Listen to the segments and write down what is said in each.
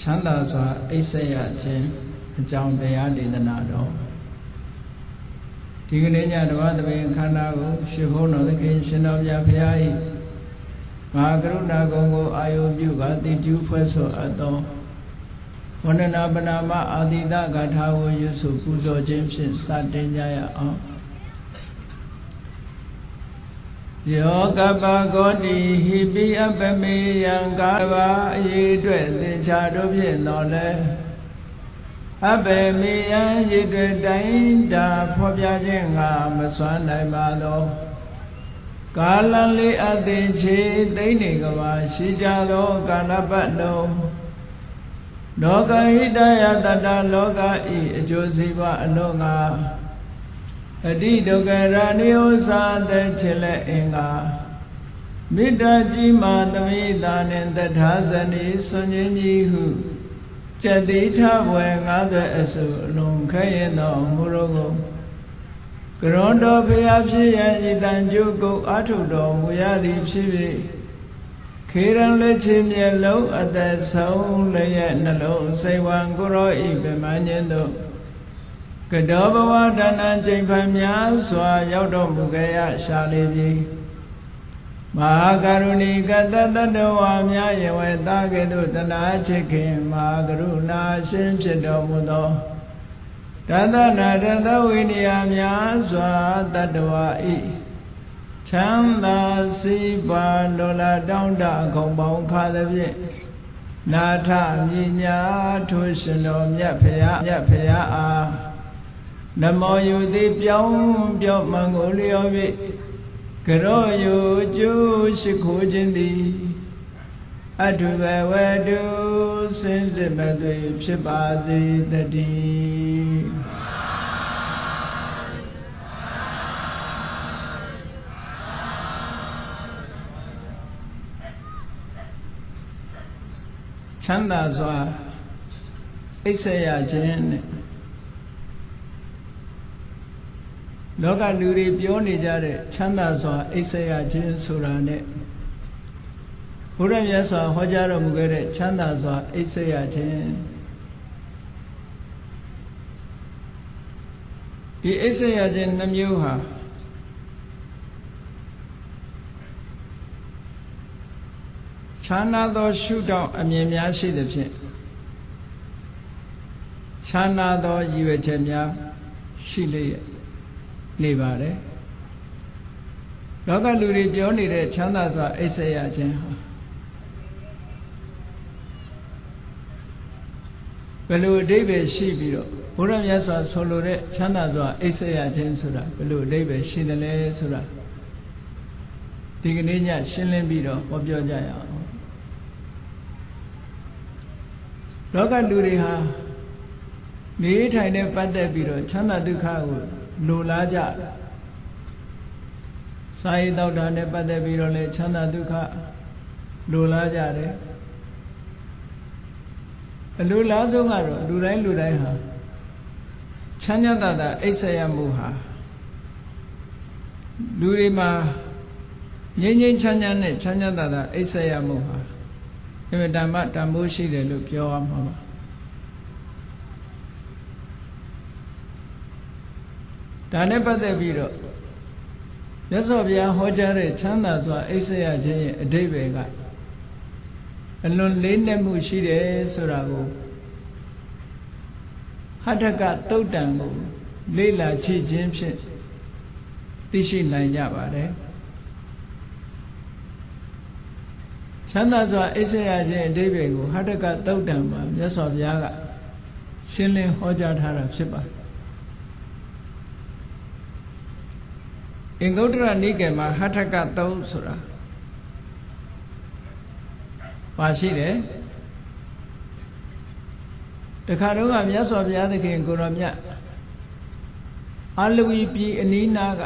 ချမ်းသာစွာအိပ်ဆက်ရခြင်းအကြောင်းတရားဒေသနာတော်ဒီကနေ့ညဓမ္မသဘင်ခန္ဓာကိုရှင်ဘုန်းတော်သခင်ရှင်တော်မြတ်ဖရာ၏မဟာကရုဏာကုံကိုအာယုပြုကတိကျူးဖွဲ့ဆိုအပ်သောဝန္ဒနာပနာမအာတိတဂါထာကိုရွတ်ဆိုပူဇော်ခြင်းဖြင့်စတင်ကြရအောင် ယောကပကောတိဟိပိအပမေယံကာဘာအရေးအတွက်သင်္ချာတို့ဖြင့်တော်လဲအပေမေယံရည်တွေတိုင်းတာဖော်ပြခြင်းကမစွမ်းနိုင်ပါသောကာလလေးအသင်ချေသိမ့်နေကဘာရှိကြသောကာလပတ်လုံးလောကဟိတယတတလောကဤအကျိုးစီးပွားအလုံးငါ အတိဒုက္ခရဏိဥ္စာတဲ့ချစ်လက်အင်္ဂါမေတ္တာကြီးမာသမိတာနှင့်တထာဇနီဆွန်ခြင်းကြီးဟုကျက်တိထဘွယ်ငါးသွဲအစုအလုံးခဲရင်တော်မူရောကိုကရွန်တော်ဖျားဖြစ်ရန်ဤတန်ကျုပ်ကုတ်အာထုတော်မူရသည်ဖြစ်၍ခေရန်လက်ချင်းမျက်လုံးအသက်ဆုံးလည်းရဲ့နှလုံးစိတ်ဝံကိုရောဤပြမញ្ញင်တို့ ကတောဘဝဒါနကျိန်ဖန်များစွာ ရောက်တော်မူကြရရှာလေပြီမဟာကရုဏီကတတတဝါများယဝေတာကဲ့သို့တနာချစ်ခင်မဟာကရုဏာရှင်ဖြစ်တော်မူသောတသနာတသဝိနည်းများစွာတတ္တဝါဤချမ်းသာစီပါလောလာတောင်းတခုံပေါင်းခါသဖြင့်နာထမြညာထိုးရှင်တော်မြတ်ဖရာမြတ်ဖရာအား နမောယုတိပြောင်းပြောမှန်ကိုလျော်၍ကရောယုကျိုးရှိခိုးခြင်းသည်အထုဘဝတုစင်စစ်မသွေဖြစ်ပါစေတည်းချမ်းသာစွာအိပ်ဆက်ရခြင်းနဲ့ လောကလူတွေပြောနေကြတဲ့ချမ်းသာစွာအိပ်ဆက်ရခြင်းဆိုတာနဲ့ဘုရားမြတ်စွာဟောကြားတော်မူခဲ့တဲ့ချမ်းသာစွာအိပ်ဆက်ရခြင်းဒီအိပ်ဆက်ရခြင်းနှမျိုးဟာခြားနာသောရှုထောင့်အမြင်များရှိသဖြင့်ခြားနာသောရည်ရွယ်ချက်များရှိလျက် နေပါတယ်လောကလူတွေပြောနေတဲ့ချမ်းသာစွာအိပ်ဆက်ရခြင်းဟာဘယ်လိုအဓိပ္ပာယ်ရှိပြီးတော့ဘုရားမြတ်စွာဆိုလိုတဲ့ချမ်းသာစွာအိပ်ဆက်ရခြင်းဆိုတာဘယ်လိုအဓိပ္ပာယ်ရှိတယ်လဲဆိုတာဒီကနေ့ညရှင်းလင်းပြီးတော့ဟောပြောကြရအောင်လောကလူတွေဟာနေထိုင်နဲ့ပတ်သက်ပြီးတော့ချမ်းသာဒုက္ခကို လိုလားကြစာရေးတောက်တာနဲ့ပတ်သက်ပြီးတော့လည်းချမ်းသာဒုက္ခလိုလားကြတယ်အလိုလားဆုံးကတော့လူတိုင်းလူတိုင်းဟာချမ်းသာတာအိပ်ဆက်ရမှုဟာလူတွေမှာငြိမ်းငြိမ်းချမ်းချမ်းနဲ့ချမ်းသာတာအိပ်ဆက်ရမှုဟာအမြဲတမ်းတန်ဖိုးရှိတယ်လို့ပြောရမှာပါ ဒါနဲ့ပတ်သက်ပြီးတော့မြတ်စွာဘုရားဟောကြားတဲ့ချမ်းသာစွာအိပ်ဆက်ရခြင်းရဲ့အဓိပ္ပာယ်ကအလွန်လေးနက်မှုရှိတယ်ဆိုတာကိုဟဋ္ဌကသုတ်တံကိုလေ့လာကြည့်ခြင်းဖြင့်သိရှိနိုင်ကြပါတယ်ချမ်းသာစွာအိပ်ဆက်ရခြင်းအဓိပ္ပာယ်ကိုဟဋ္ဌကသုတ်တံမှာမြတ်စွာဘုရားကရှင်းလင်းဟောကြားထားတာဖြစ်ပါတယ် အင်္ဂုတ္တရနိကေမှာဟထက3ဆိုတာပါရှိတယ်တခါတော့ကမြတ်စွာဘုရားသခင်ကိုရောမြတ်အလဝီပြည်အနီးနားက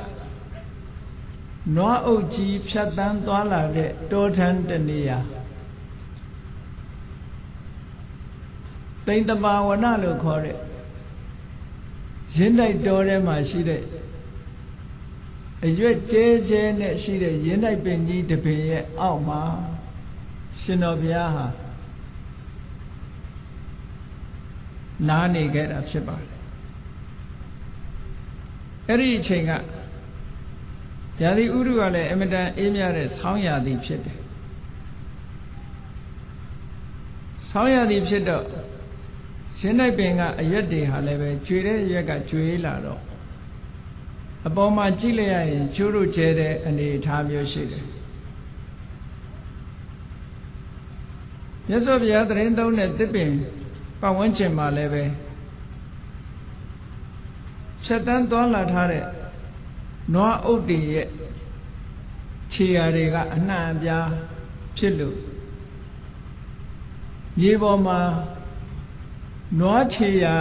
နွားအုပ်ကြီးဖြတ်တန်းသွားလာတဲ့တောထန်းတနေရာတိန်တမာဝနလို့ခေါ်တဲ့ရင်းတိုက်တောထဲမှာရှိတဲ့ အရွက်ကျဲကျဲနဲ့ရှိတဲ့ရင်းတိုက်ပင်ကြီးတပင်ရဲ့အောက်မှာရှင်တော်ဘုရားဟာနားနေခဲ့တာဖြစ်ပါတယ်အဲ့ဒီအချိန်ကရာသီဥတုကလည်းအမတန်အေးမြတဲ့ဆောင်းရာသီဖြစ်တယ်ဆောင်းရာသီဖြစ်တော့ရှင်းနိုင်ပင်ကအရွက်တွေဟာလည်းပဲကျွေတဲ့အရွက်ကကျွေးလာတော့ အပေါ်မှာကြည့်လိုက်ရရင်ကျိုးတို့ကျဲတဲ့အနေအထားမျိုးရှိတယ်မြတ်စွာဘုရားတရင်သုံးတဲ့တစ်ပင်ပတ်ဝန်းကျင်မှာလည်းပဲဖြတ်တန်းသွားလာထားတဲ့နွားအုပ်တွေရဲ့ခြေရာတွေကအနှံ့အပြားဖြစ်လို့မြေပေါ်မှာနွားခြေရာ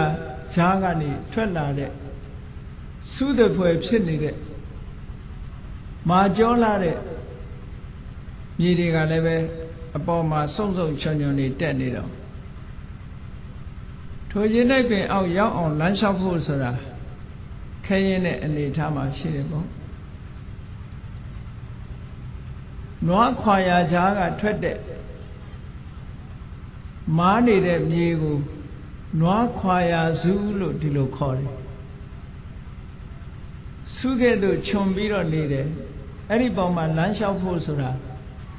ဈာကနေထွက်လာတဲ့ စုတဲ့ဖွယ်ဖြစ်နေတဲ့မာကြောလာတဲ့မြေတွေကလည်းပဲအပေါ်မှာစုံစုံချွန်ချွန်နေတက်နေတော့ထိုရင်၌ပင်အောက်ရောက်အောင်လမ်းလျှောက်ဖို့ဆိုတာခဲရင်တဲ့အနေထားမှာရှိတယ်ပေါ့နွားခွာရာကြားကထွက်တဲ့မားနေတဲ့မြေကိုနွားခွာရာစုလို့ဒီလိုခေါ်တယ် စုခဲ့လို့ခြုံပြီးတော့နေတယ်အဲ့ဒီပုံမှာလမ်းလျှောက်ဖို့ဆိုတာ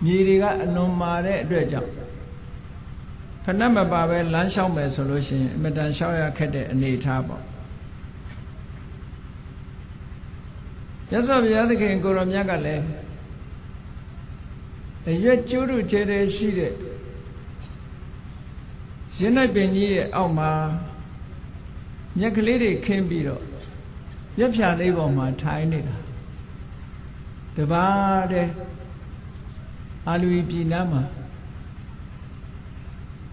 မြေတွေကအလွန်မာတဲ့အတွက်ကြောင့်ဖဏမပါပဲလမ်းလျှောက်မယ်ဆိုလို့ရှိရင်အမတန်လျှောက်ရခက်တဲ့အနေအထားပေါ့ရသော်ဘုရားသခင်ကိုရောမြတ်ကလည်းအရွက်ကျိုးတို့ကျဲတဲ့ရှိတဲ့ရင်းနိုင်ပင်ကြီးရဲ့အောက်မှာမြက်ကလေးတွေခင်းပြီးတော့ ရက်ဖြာလေးပေါ်မှာထိုင်နေတာတပါးတဲ့အာလူပြည်နားမှာ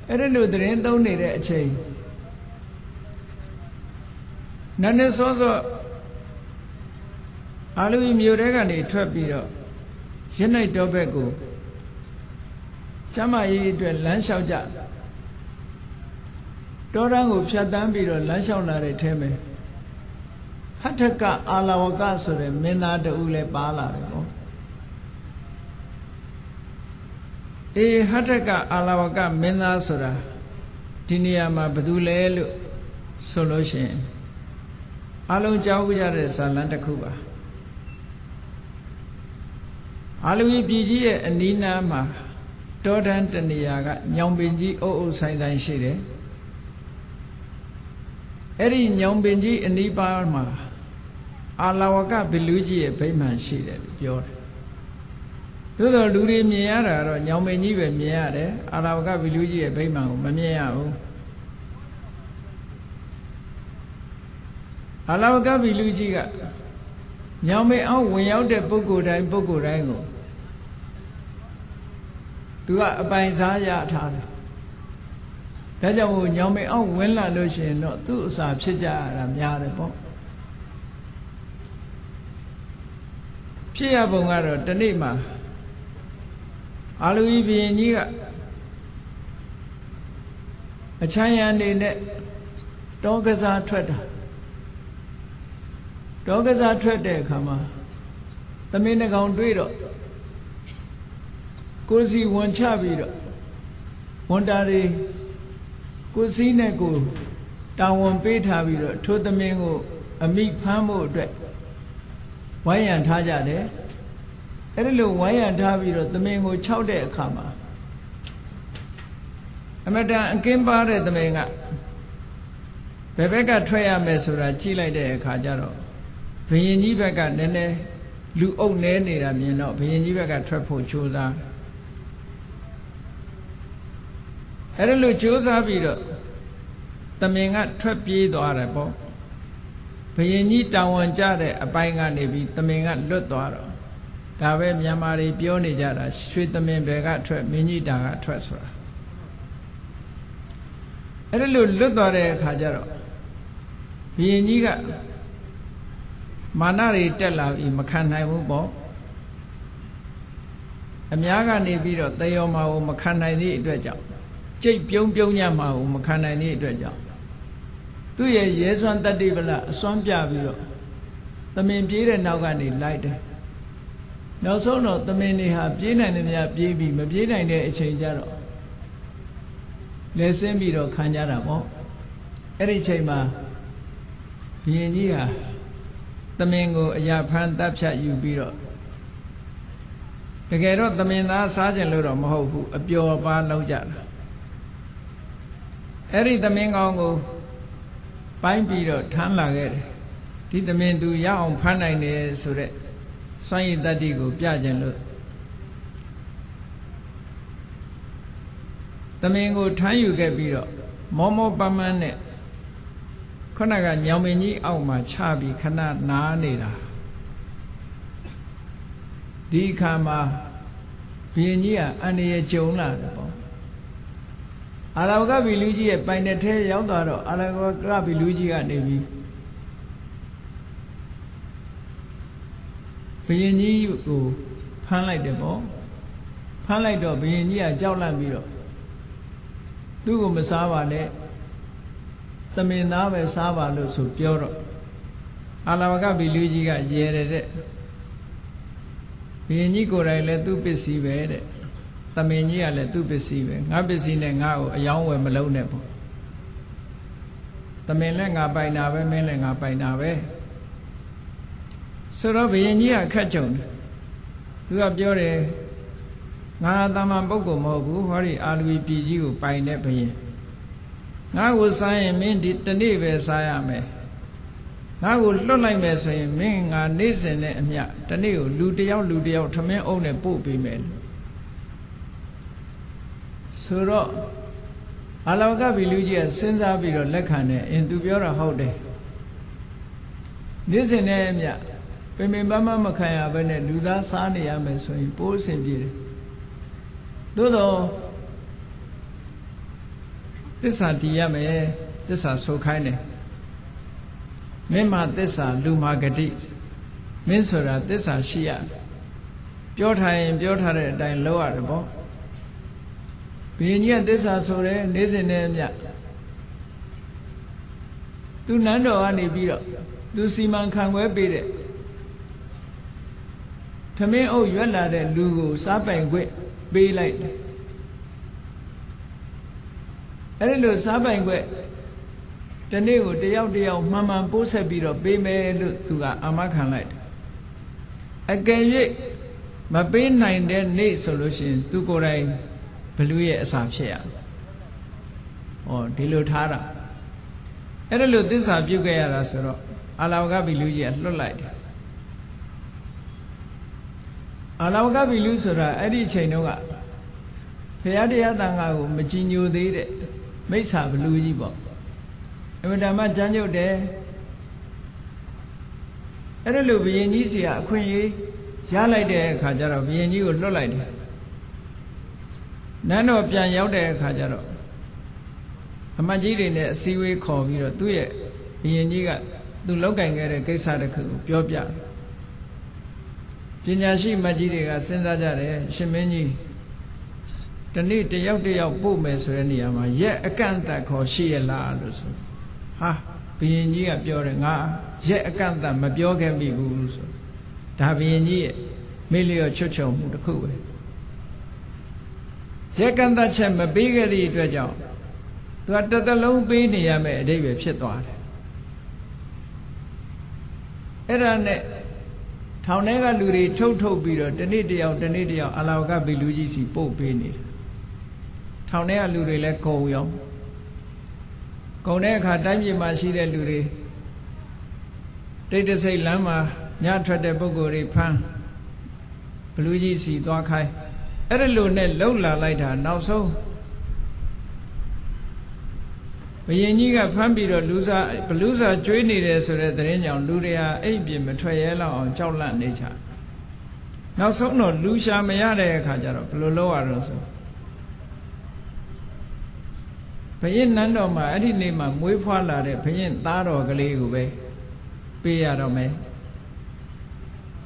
အဲ့ဒါလို့သတင်းသုံးနေတဲ့အချိန်နန်းနေစောစောအာလူမြို့ထဲကနေထွက်ပြီးတော့ရင်းနိုင်တော့ဘက်ကိုကျမကြီးအတွက်လမ်းလျှောက်ကြတောတန်းကိုဖြတ်တန်းပြီးတော့လမ်းလျှောက်လာတဲ့ထဲမှာ ဟထကအာလဝကဆိုတဲ့မင်းသားတူလည်းပါလာတယ်ပေါ့အေးဟထကအာလဝကမင်းသားဆိုတာဒီနေရာမှာဘယ်သူလဲလို့ဆိုလို့ရှိရင်အလုံးကြောက်ကြတဲ့ဇာလန်တစ်ခုပါအာလူကြီးပြည်ကြီးရဲ့အနီးနားမှာတောတန်းတနေရာကညောင်ပင်ကြီးအုပ်အုပ်ဆိုင်ဆိုင်ရှိတယ်အဲ့ဒီညောင်ပင်ကြီးအနီးပါးမှာ အာလဝကဘီလူကြီးရဲ့ဗိမာန်ရှိတယ်လို့ပြောတယ်သို့တော်လူတွေမြင်ရတာတော့ညောင်ပင်ကြီးပဲမြင်ရတယ်အာလဝကဘီလူကြီးရဲ့ဗိမာန်ကိုမမြင်ရဘူးအာလဝကဘီလူကြီးကညောင်ပင်အောင်ဝင်ရောက်တဲ့ပုဂ္ဂိုလ်တိုင်းပုဂ္ဂိုလ်တိုင်းကိုသူကအပိုင်စားရထားတယ်ဒါကြောင့်မို့ညောင်ပင်အောင်ဝင်လာလို့ရှိရင်တော့သူ့အစာဖြစ်ကြရတာများတယ်ပေါ့ ဖြစ်ရပုံကတော့တနေ့မှာအာလူကြီးဘုရင်ကြီးကအချမ်းရံနေနဲ့တောကစားထွက်တာတောကစားထွက်တဲ့အခါမှာသမင်းနှကောင်တွေးတော့ကိုစီဝန်ချပြီးတော့ဝန်တာတွေကိုစီးနဲ့ကိုတာဝန်ပေးထားပြီးတော့ထိုသမင်းကို အမိဖမ်းဖို့အတွက် ဝိုင်းရံထားကြတယ်အဲ့ဒီလိုဝိုင်းရံထားပြီးတော့သမင်ကိုခြောက်တဲ့အခါမှာအမတန်အကင်းပါတဲ့သမင်ကဘယ်ဘက်ကထွက်ရမယ်ဆိုတာကြည့်လိုက်တဲ့အခါကျတော့ဘယင်ကြီးဘက်ကနည်းနည်းလူအုပ်နေနေတာမြင်တော့ဘယင်ကြီးဘက်ကထွက်ဖို့ကြိုးစားအဲ့ဒါလို့ကြိုးစားပြီးတော့သမင်ကထွက်ပြေးသွားတယ်ပေါ့ ဘယင်ကြီးတာဝန်ကြတဲ့အပိုင်းကနေပြီးသမင်ကလွတ်သွားတော့ဒါပဲမြန်မာတွေပြောနေကြတာရွှေသမင်ဘယ်ကထွက်မင်းကြီးတာကထွက်ဆိုတာအဲ့ဒါလို့လွတ်သွားတဲ့အခါကျတော့ဘယင်ကြီးကမာနတွေတက်လာပြီးမခံနိုင်ဘူးပေါ့အများကနေပြီးတော့သေယောမာကိုမခံနိုင်သည့်အတွက်ကြောင့်ကြိတ်ပြုံးပြုံးညမှာကိုမခံနိုင်သည့်အတွက်ကြောင့် သူ့ရဲ့ရဲစွမ်းတတ္တိပလအစွမ်းပြပြီးတော့သမင်ပြေးတဲ့နောက်ကနေလိုက်တယ်နောက်ဆုံးတော့သမင်တွေဟာပြေးနိုင်တယ်များပြေးပြီးမပြေးနိုင်တဲ့အချိန်ကျတော့လဲဆင်းပြီးတော့ခံကြတာပေါ့အဲ့ဒီချိန်မှာဘုရင်ကြီးဟာသမင်ကိုအရာဖမ်းတပ်ဖြတ်ယူပြီးတော့တကယ်တော့သမင်သားစားကြလို့တော့မဟုတ်ဘူးအပျော်ပါလောက်ကြတာအဲ့ဒီသမင်ကောင်းကို ပိုင်းပြီးတော့ထမ်းလာခဲ့တယ်ဒီသမင်သူရအောင်ဖမ်းနိုင်တယ်ဆိုတော့စွန့်ရည်တတ္တိကိုပြခြင်းလို့သမင်ကိုထမ်းယူခဲ့ပြီးတော့မောမောပန်းပန်းနဲ့ခုနကညောင်မင်းကြီးအောက်မှာချပြီးခဏနားနေတာဒီအခါမှာဘုရင်ကြီးကအန္တရာယ်ကြုံလာတယ်ပေါ့ အာလဝကဗီလူကြီးရဲ့ပိုင်တဲ့ထဲရောက်သွားတော့အာလဝကဗီလူကြီးကနေပြီးဘုရင်ကြီးကိုဖမ်းလိုက်တယ်ပေါ့ဖမ်းလိုက်တော့ဘုရင်ကြီးကကြောက်လန့်ပြီးတော့သူ့ကိုမစားပါနဲ့သမင်သားပဲစားပါလို့ဆိုပြောတော့အာလဝကဗီလူကြီးကရဲတယ်တဲ့ဘုရင်ကြီးကိုယ်တိုင်လည်းသူ့ပစ္စည်းပဲတဲ့ သမင်ကြီးကလည်းသူ့ပစ္စည်းပဲငါပစ္စည်းနဲ့ငါ့ကိုအယောင်းဝယ်မလုံးနဲ့ပေါ့သမင်လည်းငါပိုင်တာပဲမင်းလည်းငါပိုင်တာပဲဆိုတော့ဘုရင်ကြီးကခက်ကြုံတယ်သူကပြောတယ်ငါသမ္မာပုဂ္ဂိုလ်မဟုတ်ဘူးဟောဒီအာလူပြည်ကြီးကိုပိုင်တဲ့ဘုရင်ငါ့ကိုစားရင်မင်းဒီတနေ့ပဲစားရမယ်ငါ့ကိုလွတ်လိုက်မယ်ဆိုရင်မင်းငါနေ့စဉ်နဲ့အမျှတနေ့ကိုလူတယောက်လူတယောက်ထမင်းအုပ်နဲ့ပို့ပေးမယ် ဆိုတော့အလောကဗီလူကြီးကစဉ်းစားပြီးတော့လက်ခံတယ်အင်းသူပြောတာဟုတ်တယ်နေ့စဉ်နဲ့အမျှပင်ပင်ပန်းပန်းမခံရဘဲနဲ့လူသားစားနေရမယ်ဆိုရင်ပိုးအဆင်ပြေတယ်သို့တော့သစ္စာတည်ရမယ်သစ္စာဆိုခိုင်းတယ်မင်းမှာသစ္စာလူမှာဂတိမင်းဆိုတာသစ္စာရှိရပြောထားရင်ပြောထားတဲ့အတိုင်းလုပ်ရတယ်ပေါ့ ဘုရင်ကြီးကသစ္စာဆိုတယ်နေ့စဉ်နဲ့အမျှသူနန်းတော်ကနေပြီးတော့သူစီမံခန့်ခွဲပေးတဲ့ထမင်းအုပ်ရွက်လာတဲ့လူကိုစားပိုင်ခွင့်ပေးလိုက်တယ်အဲ့ဒီလိုစားပိုင်ခွင့်တနေ့ကိုတယောက်တယောက်မှန်မှန်ပိုးဆက်ပြီးတော့ပေးမယ်လို့သူကအာမခံလိုက်တယ်အကယ်၍မပေးနိုင်တဲ့နေ့ဆိုလို့ရှိရင်သူကိုယ်တိုင်ဘ လူရဲ့အစာဖြစ်ရ။ဩဒီလိုထားတာအဲ့ဒါလို့သစ္စာပြုတ်ခဲ့ရတာဆိုတော့အာလဝကဘီလူကြီးကလွတ်လိုက်တယ်အာလဝကဘီလူဆိုတာအဲ့ဒီအချိန်တုန်းကဖရာတရားတန်ခါကိုမကြည်ညိုသေးတဲ့မိစ္ဆာဘလူကြီးပေါ့အမှန်တမ်းကြမ်းကြုတ်တယ်အဲ့ဒါလို့ဘုရင်ကြီးစီကအခွင့်အရေးရလိုက်တဲ့အခါကျတော့ဘုရင်ကြီးကိုလွတ်လိုက်တယ် နန်းတော်ပြန်ရောက်တဲ့အခါကျတော့အမတ်ကြီးတွေနဲ့အစည်းအဝေးခေါ်ပြီးတော့သူ့ရဲ့ဘုရင်ကြီးကသူလောက်ကင်ခဲ့တဲ့ကိစ္စတစ်ခုကိုပြောပြပညာရှိမတ်ကြီးတွေကစဉ်းစားကြတယ်ရှင်မင်းကြီးတနေ့တယောက်တယောက်ပို့မယ်ဆိုတဲ့နေရာမှာရက်အကန့်အသတ်ခေါ်ရှိရလားလို့ဆိုဟာဘုရင်ကြီးကပြောတယ်ငါရက်အကန့်အသတ်မပြောခဲ့မိဘူးဆိုဒါဘုရင်ကြီးရဲ့မေ့လျော့ချွတ်ချုံမှုတစ်ခုပဲ ရက်ကန့်သက်ချက်မပေးခဲ့သည့်အတွက်ကြောင့်သူကတစ်သလုံးပေးနေရမယ်အတိတ်ပဲဖြစ်သွားတယ်အဲ့ဒါနဲ့ထောင်ထဲကလူတွေထုတ်ထုတ်ပြီးတော့တနေ့တယောက်တနေ့တယောက်အလောကဘီလူကြီးစီပို့ပေးနေတယ်ထောင်ထဲကလူတွေလည်းကုံရောကုံတဲ့အခါတိုင်းပြည်မှာရှိတဲ့လူတွေတိတ်တဆိတ်လမ်းမှာညထွက်တဲ့ပုဂ္ဂိုလ်တွေဖမ်းဘလူကြီးစီသွားခိုင်း အဲ့ဒါလိုနဲ့လှုပ်လာလိုက်တာနောက်ဆုံးဘယင်ကြီးကဖမ်းပြီးတော့လူစားဘလူစားကျွေးနေတယ်ဆိုတဲ့သတင်းကြောင့်လူတွေဟာအိပ်ပြင်မထွက်ရဲလောက်အောင်ကြောက်လန့်နေကြနောက်ဆုံးတော့လူရှာမရတဲ့အခါကျတော့ဘယ်လိုလုပ်ရတော့ဆိုဘယင်နန်းတော်မှာအဲ့ဒီနေ့မှာမွေးဖွားလာတဲ့ဘယင်သားတော်ကလေးကိုပဲပေးရတော့မယ်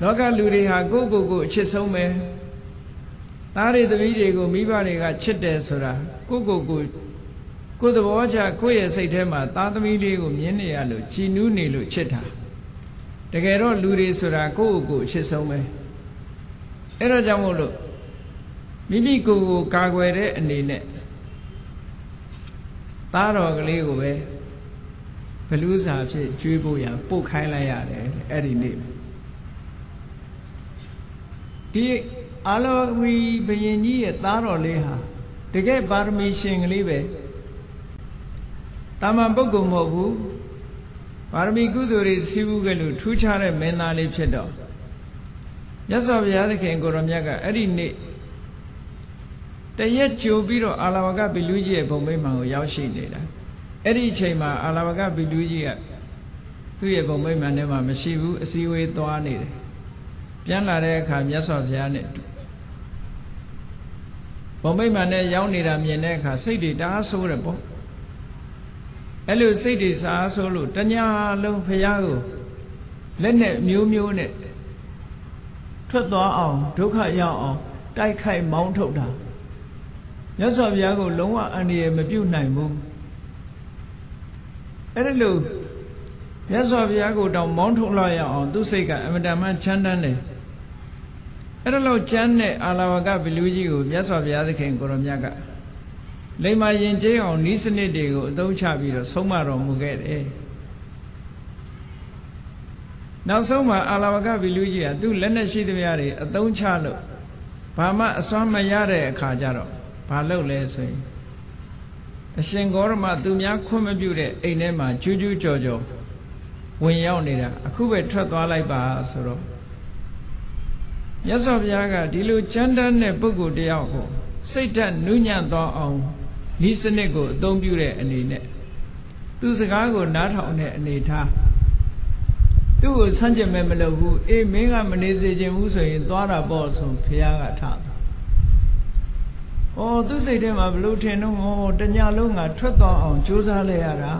လောကလူတွေဟာကိုယ့်ကိုယ်ကိုအချစ်ဆုံးပဲ သားတွေသမီးတွေကိုမိဘတွေကချစ်တယ်ဆိုတာကိုယ့်ကိုယ်ကိုကိုယ်သဘောချကိုယ့်ရဲ့စိတ်ထဲမှာသားသမီးလေးကိုမြင်နေရလို့ကြည်နူးနေလို့ချစ်တာတကယ်တော့လူတွေဆိုတာကိုယ့်ကိုယ်ကိုအချစ်ဆုံးပဲအဲ့တော့ကြောင့်မို့လို့မိမိကိုယ်ကိုကာကွယ်တဲ့အနေနဲ့သားတော်ကလေးကိုပဲလူးစာဖြစ်ကျွေးဖို့ရပို့ခိုင်းလိုက်ရတယ်အဲ့ဒီနေ့ဒီ အာလောဝီဘယင်ကြီးရဲ့သားတော်လေးဟာတကယ်ပါရမီရှင်ကလေးပဲတာမန်ပုဂ္ဂိုလ်မဟုတ်ဘူးပါရမီကုသိုလ်တွေစီးပူးကြလို့ထူးခြားတဲ့မင်းသားလေးဖြစ်တော့မြတ်စွာဘုရားသခင်ကိုရောမြတ်ကအဲ့ဒီနေ့တရက်ကြိုပြီးတော့အာလဝကဘီလူကြီးရဲ့ဘုံမိတ်မှန်ကိုရောက်ရှိနေတာအဲ့ဒီအချိန်မှာအာလဝကဘီလူကြီးကသူ့ရဲ့ဘုံမိတ်မှန်ထဲမှာမရှိဘူးအစည်းအဝေးသွားနေတယ်ပြန်လာတဲ့အခါမြတ်စွာဘုရားနဲ့ ဘုံမိတ်မှန်နဲ့ရောက်နေတာမြင်တဲ့အခါစိတ်တွေတအားဆိုးတယ်ပေါ့အဲ့လိုစိတ်တွေစားဆိုးလို့တညာလုံးဘုရားကိုလက်နဲ့မျိုးမျိုးနဲ့ထွက်သွားအောင်ဒုက္ခရောက်အောင်တိုက်ခိုက်မောင်းထုတ်တာမြတ်စွာဘုရားကိုလုံးဝအန္တရာယ်မပြုတ်နိုင်ဘူးအဲ့ဒါလို့မြတ်စွာဘုရားကိုတောင်မောင်းထုတ်လိုက်ရအောင်သူ့စိတ်ကအမတန်မှချမ်းတမ်းတယ် အဲ့ဒါလို့ချမ်းတဲ့အာလဝကဘလူကြီးကိုမြတ်စွာဘုရားသခင်ကိုရမြတ်ကလိမ္မာရင်ကျေးအောင်ဤစနစ်တွေကိုအသုံးချပြီးတော့ဆုံးမတော်မူခဲ့တယ်နောက်ဆုံးမှာအာလဝကဘီလူကြီးကသူ့လက်နဲ့ရှိသမျှတွေအသုံးချလို့ဘာမှအစွမ်းမရတဲ့အခါကျတော့ဘာလုပ်လဲဆိုရင်အရှင်ဂေါရမသူများခွင့်မပြုတဲ့အိမ်ထဲမှာကျူးကျူးကြော်ကြော်ဝင်ရောက်နေတာအခုပဲထွက်သွားလိုက်ပါဆိုတော့ မြတ်စွာဘုရားကဒီလိုကြမ်းတမ်းတဲ့ပုဂ္ဂိုလ်တယောက်ကိုစိတ်ဓာတ်နုညံ့သွားအောင်ဤစနစ်ကိုအသုံးပြုတဲ့အနေနဲ့သူစကားကိုနားထောင်တဲ့အနေထားသူ့ကိုဆန့်ကျင်မဲ့မလုပ်ဘူးအေးမင်းကမနေစေခြင်းဘူးဆိုရင်သွားတာပေါ့ဆိုဘုရားကထားတာ။အော်သူစိတ်ထဲမှာဘလို့ထင်တော့ဟောတညလုံးငါထွက်သွားအောင်ကြိုးစားလဲရတာ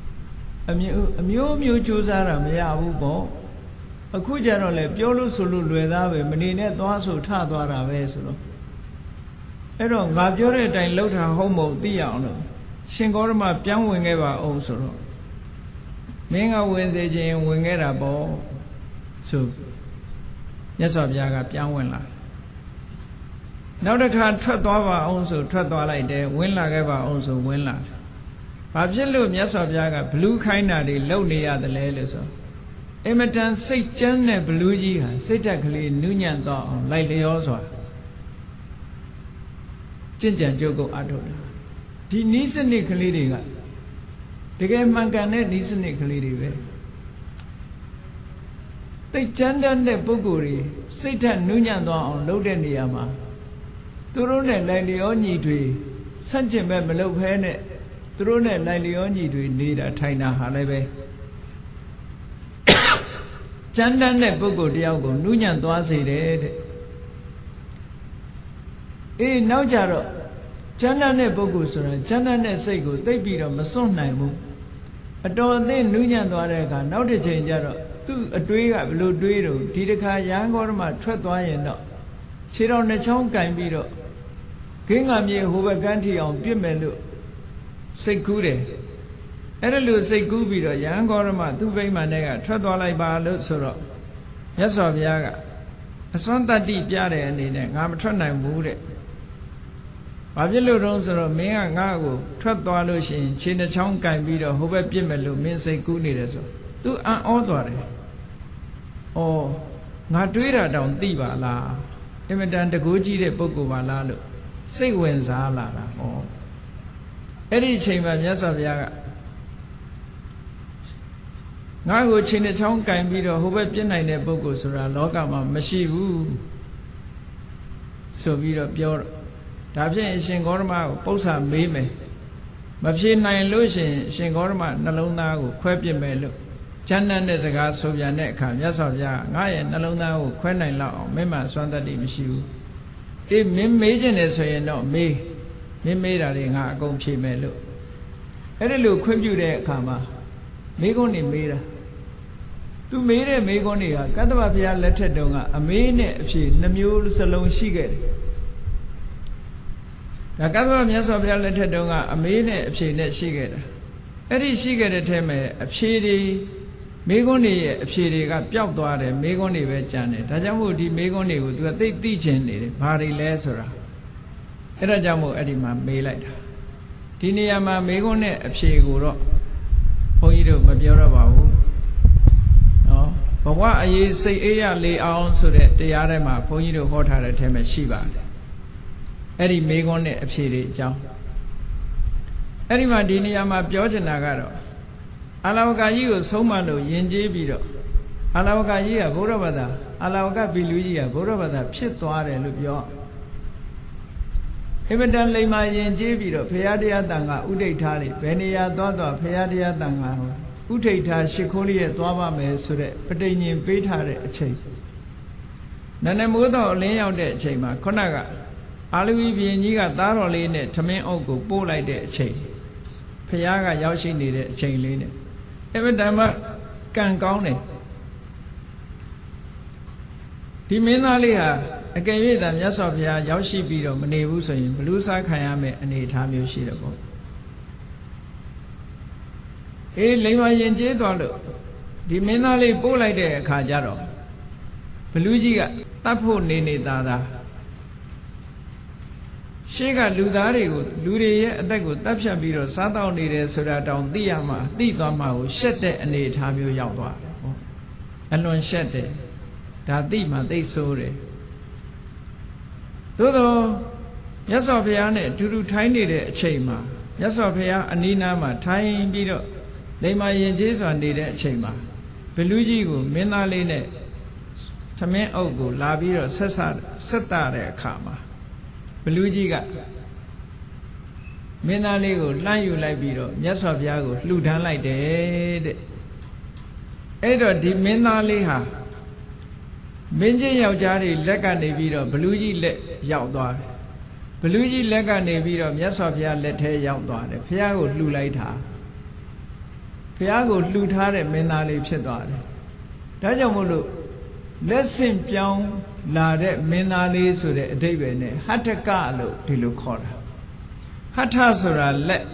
။အမျိုးအမျိုးမျိုးကြိုးစားတာမရဘူးပေါ့။ အခုကျတော့လေပြောလို့ဆိုလို့လွယ်သားပဲမနေနဲ့သွားဆိုထသွားတာပဲဆိုတော့အဲ့တော့ငါပြောတဲ့အတိုင်းလှုပ်တာဟုတ်မဟုတ်သိရအောင်လို့ရှင်ဂေါရမပြောင်းဝင်ခဲ့ပါအောင်ဆိုတော့မင်းကဝင်စေခြင်းဝင်ခဲ့တာပေါ့ဆိုမြတ်စွာဘုရားကပြောင်းဝင်လာနောက်တစ်ခါထွက်သွားပါအောင်ဆိုထွက်သွားလိုက်တယ်ဝင်လာခဲ့ပါအောင်ဆိုဝင်လာတယ်ဘာဖြစ်လို့မြတ်စွာဘုရားကဘလူးခိုင်းတာတွေလုပ်နေရတယ်လဲလို့ဆို အင်မတန်စိတ်ကြမ်းတဲ့ဘလူးကြီးဟာစိတ်ဓာတ်ကလေးနုညံ့တော့အောင်လိုက်လျောစွာကြင်ကြံကြုတ်ကုတ်အထုတ်တာဒီနီးစနစ်ကလေးတွေကတကယ်မှန်ကန်တဲ့ဤစနစ်ကလေးတွေပဲတိတ်ကြမ်းတမ်းတဲ့ပုဂ္ဂိုလ်တွေစိတ်ထက်နူးညံ့သွားအောင်လုပ်တဲ့နေရာမှာသူတို့နဲ့လိုက်လျောညီတွေဆန့်ကျင်ဘက်မလုပ်ဖဲနဲ့သူတို့နဲ့လိုက်လျောညီတွေနေတာထိုင်တာဟာလည်းပဲ ကြမ်းတမ်းတဲ့ပုဂ္ဂိုလ်တယောက်ကိုနူးညံ့သွားစေတယ်တဲ့အေးနောက်ကြတော့ကျမ်းတဲ့ပုဂ္ဂိုလ်ဆိုတာကျမ်းတဲ့စိတ်ကိုသိပ်ပြီးတော့မစွန့်နိုင်ဘူးအတော်အသင့်နူးညံ့သွားတဲ့အခါနောက်တစ်ချိန်ကျတော့သူ့အတွေးကဘလို့တွေးတော့ဒီတစ်ခါရဟန်းကောဓမထွက်သွားရင်တော့ခြေတော်နှချောင်းကင်ပြီးတော့ဂင်းကမြေဟိုဘက်ကန်းထီအောင်ပြစ်မယ်လို့စိတ်ကူးတယ် အဲ့ဒါလို့စိတ်ကူးပြီးတော့ရဟန်းကောဓမသူ့ဗိမာန်ထဲကထွက်သွားလိုက်ပါလို့ဆိုတော့မြတ်စွာဘုရားကအစွမ်းတတ္တိပြတဲ့အနေနဲ့ငါမထွက်နိုင်ဘူးတဲ့။ဘာဖြစ်လို့တုံးဆိုတော့မင်းကငါ့ကိုထွက်သွားလို့ရှိရင်ခြေနှချောင်းကင်ပြီးတော့ဟိုဘက်ပြစ်မယ်လို့မင်းစိတ်ကူးနေတယ်ဆို။ तू အံ့ဩသွားတယ်။အော်ငါတွေးတာတောင်သိပါလား။အင်မတန်တကူးကြီးတဲ့ပုဂ္ဂိုလ်ပါလားလို့စိတ်ဝင်စားလာတာ။ဩအဲ့ဒီအချိန်မှာမြတ်စွာဘုရားက ငါ့ကိုခြေနှချောင်းကင်ပြီးတော့ဟိုဘက်ပြစ်နိုင်တဲ့ပုဂ္ဂိုလ်ဆိုတာလောကမှာမရှိဘူးဆိုပြီးတော့ပြောတော့ဒါဖြင့်အရှင်ဂေါရမကိုပု္ပ္ပာမေးမယ်မဖြေနိုင်လို့ရှင်အရှင်ဂေါရမနှလုံးသားကိုခွဲပြစ်မယ်လို့ကျမ်းမ်းတဲ့စကားဆိုပြန်တဲ့အခါမြတ်စွာဘုရားငါရဲ့နှလုံးသားကိုခွဲနိုင်လောက်အောင်မင်းမစွမ်းတတ်တိမရှိဘူးအေးမင်းမေးခြင်းတယ်ဆိုရင်တော့မေးမင်းမေးတာတွေငါအကုန်ဖြေမယ်လို့အဲ့ဒီလိုခွင့်ပြုတဲ့အခါမှာမေးခွန်းနေမေးတာ သူမေးတဲ့မေးခွန်းတွေကကတ္တဗဘုရားလက်ထက်တုန်းကအမေးနဲ့အဖြေနှမျိုးစလုံးရှိခဲ့တယ်ဒါကသဗ္ဗမြတ်စွာဘုရားလက်ထက်တုန်းကအမေးနဲ့အဖြေနဲ့ရှိခဲ့တာအဲ့ဒီရှိခဲ့တဲ့ထဲမှာအဖြေတွေမိကွန်းတွေရဲ့အဖြေတွေကပျောက်သွားတယ်မိကွန်းတွေပဲကြံတယ်ဒါကြောင့်မို့ဒီမိကွန်းတွေကိုသူကသိသိချင်နေတယ်ဘာတွေလဲဆိုတာအဲ့ဒါကြောင့်မို့အဲ့ဒီမှာမေးလိုက်တာဒီနေရာမှာမိကွန်းနဲ့အဖြေကိုတော့ဘုန်းကြီးတို့မပြောတော့ပါဘူးနော် ဘဝအရေးစိတ်အေးရလေအောင်ဆိုတဲ့တရားထဲမှာဘုန်းကြီးတို့ဟောထားတဲ့အထက်မှာရှိပါတယ်အဲ့ဒီမေခွန်းနဲ့အဖြေတွေအကြောင်းအဲ့ဒီမှာဒီနေရာမှာပြောချင်တာကတော့အာလဝကကြီးကိုဆုံးမလို့ယဉ်ကျေးပြီးတော့အာလဝကကြီးကဘုရားဘာသာအာလဝကဘီလူကြီးကဘုရားဘာသာဖြစ်သွားတယ်လို့ပြောအမတန်လိမ္မာယဉ်ကျေးပြီးတော့ဘုရားတရားတန်ခါဥဒိဋ္ဌာတွေဘယ်နေရာသွားသွားဘုရားတရားတန်ခါ ဥဒိဋ္ဌာရှ िख ိုးလေးရဲ့သွားပါမယ်ဆိုတဲ့ပဋိညာဉ်ပေးထားတဲ့အချိန်နန္ဒမိုးတော်အလင်းရောက်တဲ့အချိန်မှာခုနကအာလူဝီဘီရင်ကြီးကသားတော်လေးနဲ့ထမင်းအုပ်ကိုပို့လိုက်တဲ့အချိန်ဖះကရောက်ရှိနေတဲ့အချိန်လေးနဲ့အမတန်မှကံကောင်းတယ်ဒီမင်းသားလေးဟာအကယ်၍သာမြတ်စွာဘုရားရောက်ရှိပြီးတော့မနေဘူးဆိုရင်ဘလူးစားခံရမယ့်အနေအထားမျိုးရှိတယ်ပေါ့ အေးလိမ္မာရင်ကျေးသွားလို့ဒီမင်းသားလေးပို့လိုက်တဲ့အခါကျတော့ဘလူးကြီးကတတ်ဖို့နေနေသားသားရှေ့ကလူသားတွေကိုလူတွေရဲ့အသက်ကိုတတ်ဖြတ်ပြီးတော့စားတောက်နေတယ်ဆိုတာတောင်သိရမှာသိသွားမှာကိုရှက်တဲ့အနေအထားမျိုးရောက်သွားတယ်ပေါ့အလွန်ရှက်တယ်ဒါသိမှသိဆိုးတယ်သို့တော့မြတ်စွာဘုရားနဲ့အတူတူထိုင်းနေတဲ့အချိန်မှာမြတ်စွာဘုရားအနီးနားမှာထိုင်းပြီးတော့ လိမ္မာရင်ကျေးစွာနေတဲ့အချိန်မှာဘလူးကြီးကိုမင်းသားလေးနဲ့သမင်းအုပ်ကိုလာပြီးတော့ဆက်ဆက်ဆက်တာတဲ့အခါမှာဘလူးကြီးကမင်းသားလေးကိုလှမ်းယူလိုက်ပြီးတော့မြတ်စွာဘုရားကိုလှူဒန်းလိုက်တယ်တဲ့အဲ့တော့ဒီမင်းသားလေးဟာမင်းကြီးယောက်ျားတွေလက်ကနေပြီးတော့ဘလူးကြီးလက်ရောက်သွားတယ်ဘလူးကြီးလက်ကနေပြီးတော့မြတ်စွာဘုရားလက်ထဲရောက်သွားတယ်ဘုရားကိုလှူလိုက်တာ ဘုရားကိုလှူထားတဲ့မင်းသားလေးဖြစ်သွားတယ်ဒါကြောင့်မို့လို့လက်ဆင့်ပြောင်းလာတဲ့မင်းသားလေးဆိုတဲ့အဓိပ္ပာယ်နဲ့ဟတ္တကလို့ဒီလိုခေါ်တာဟတ္ထဆိုတာလက်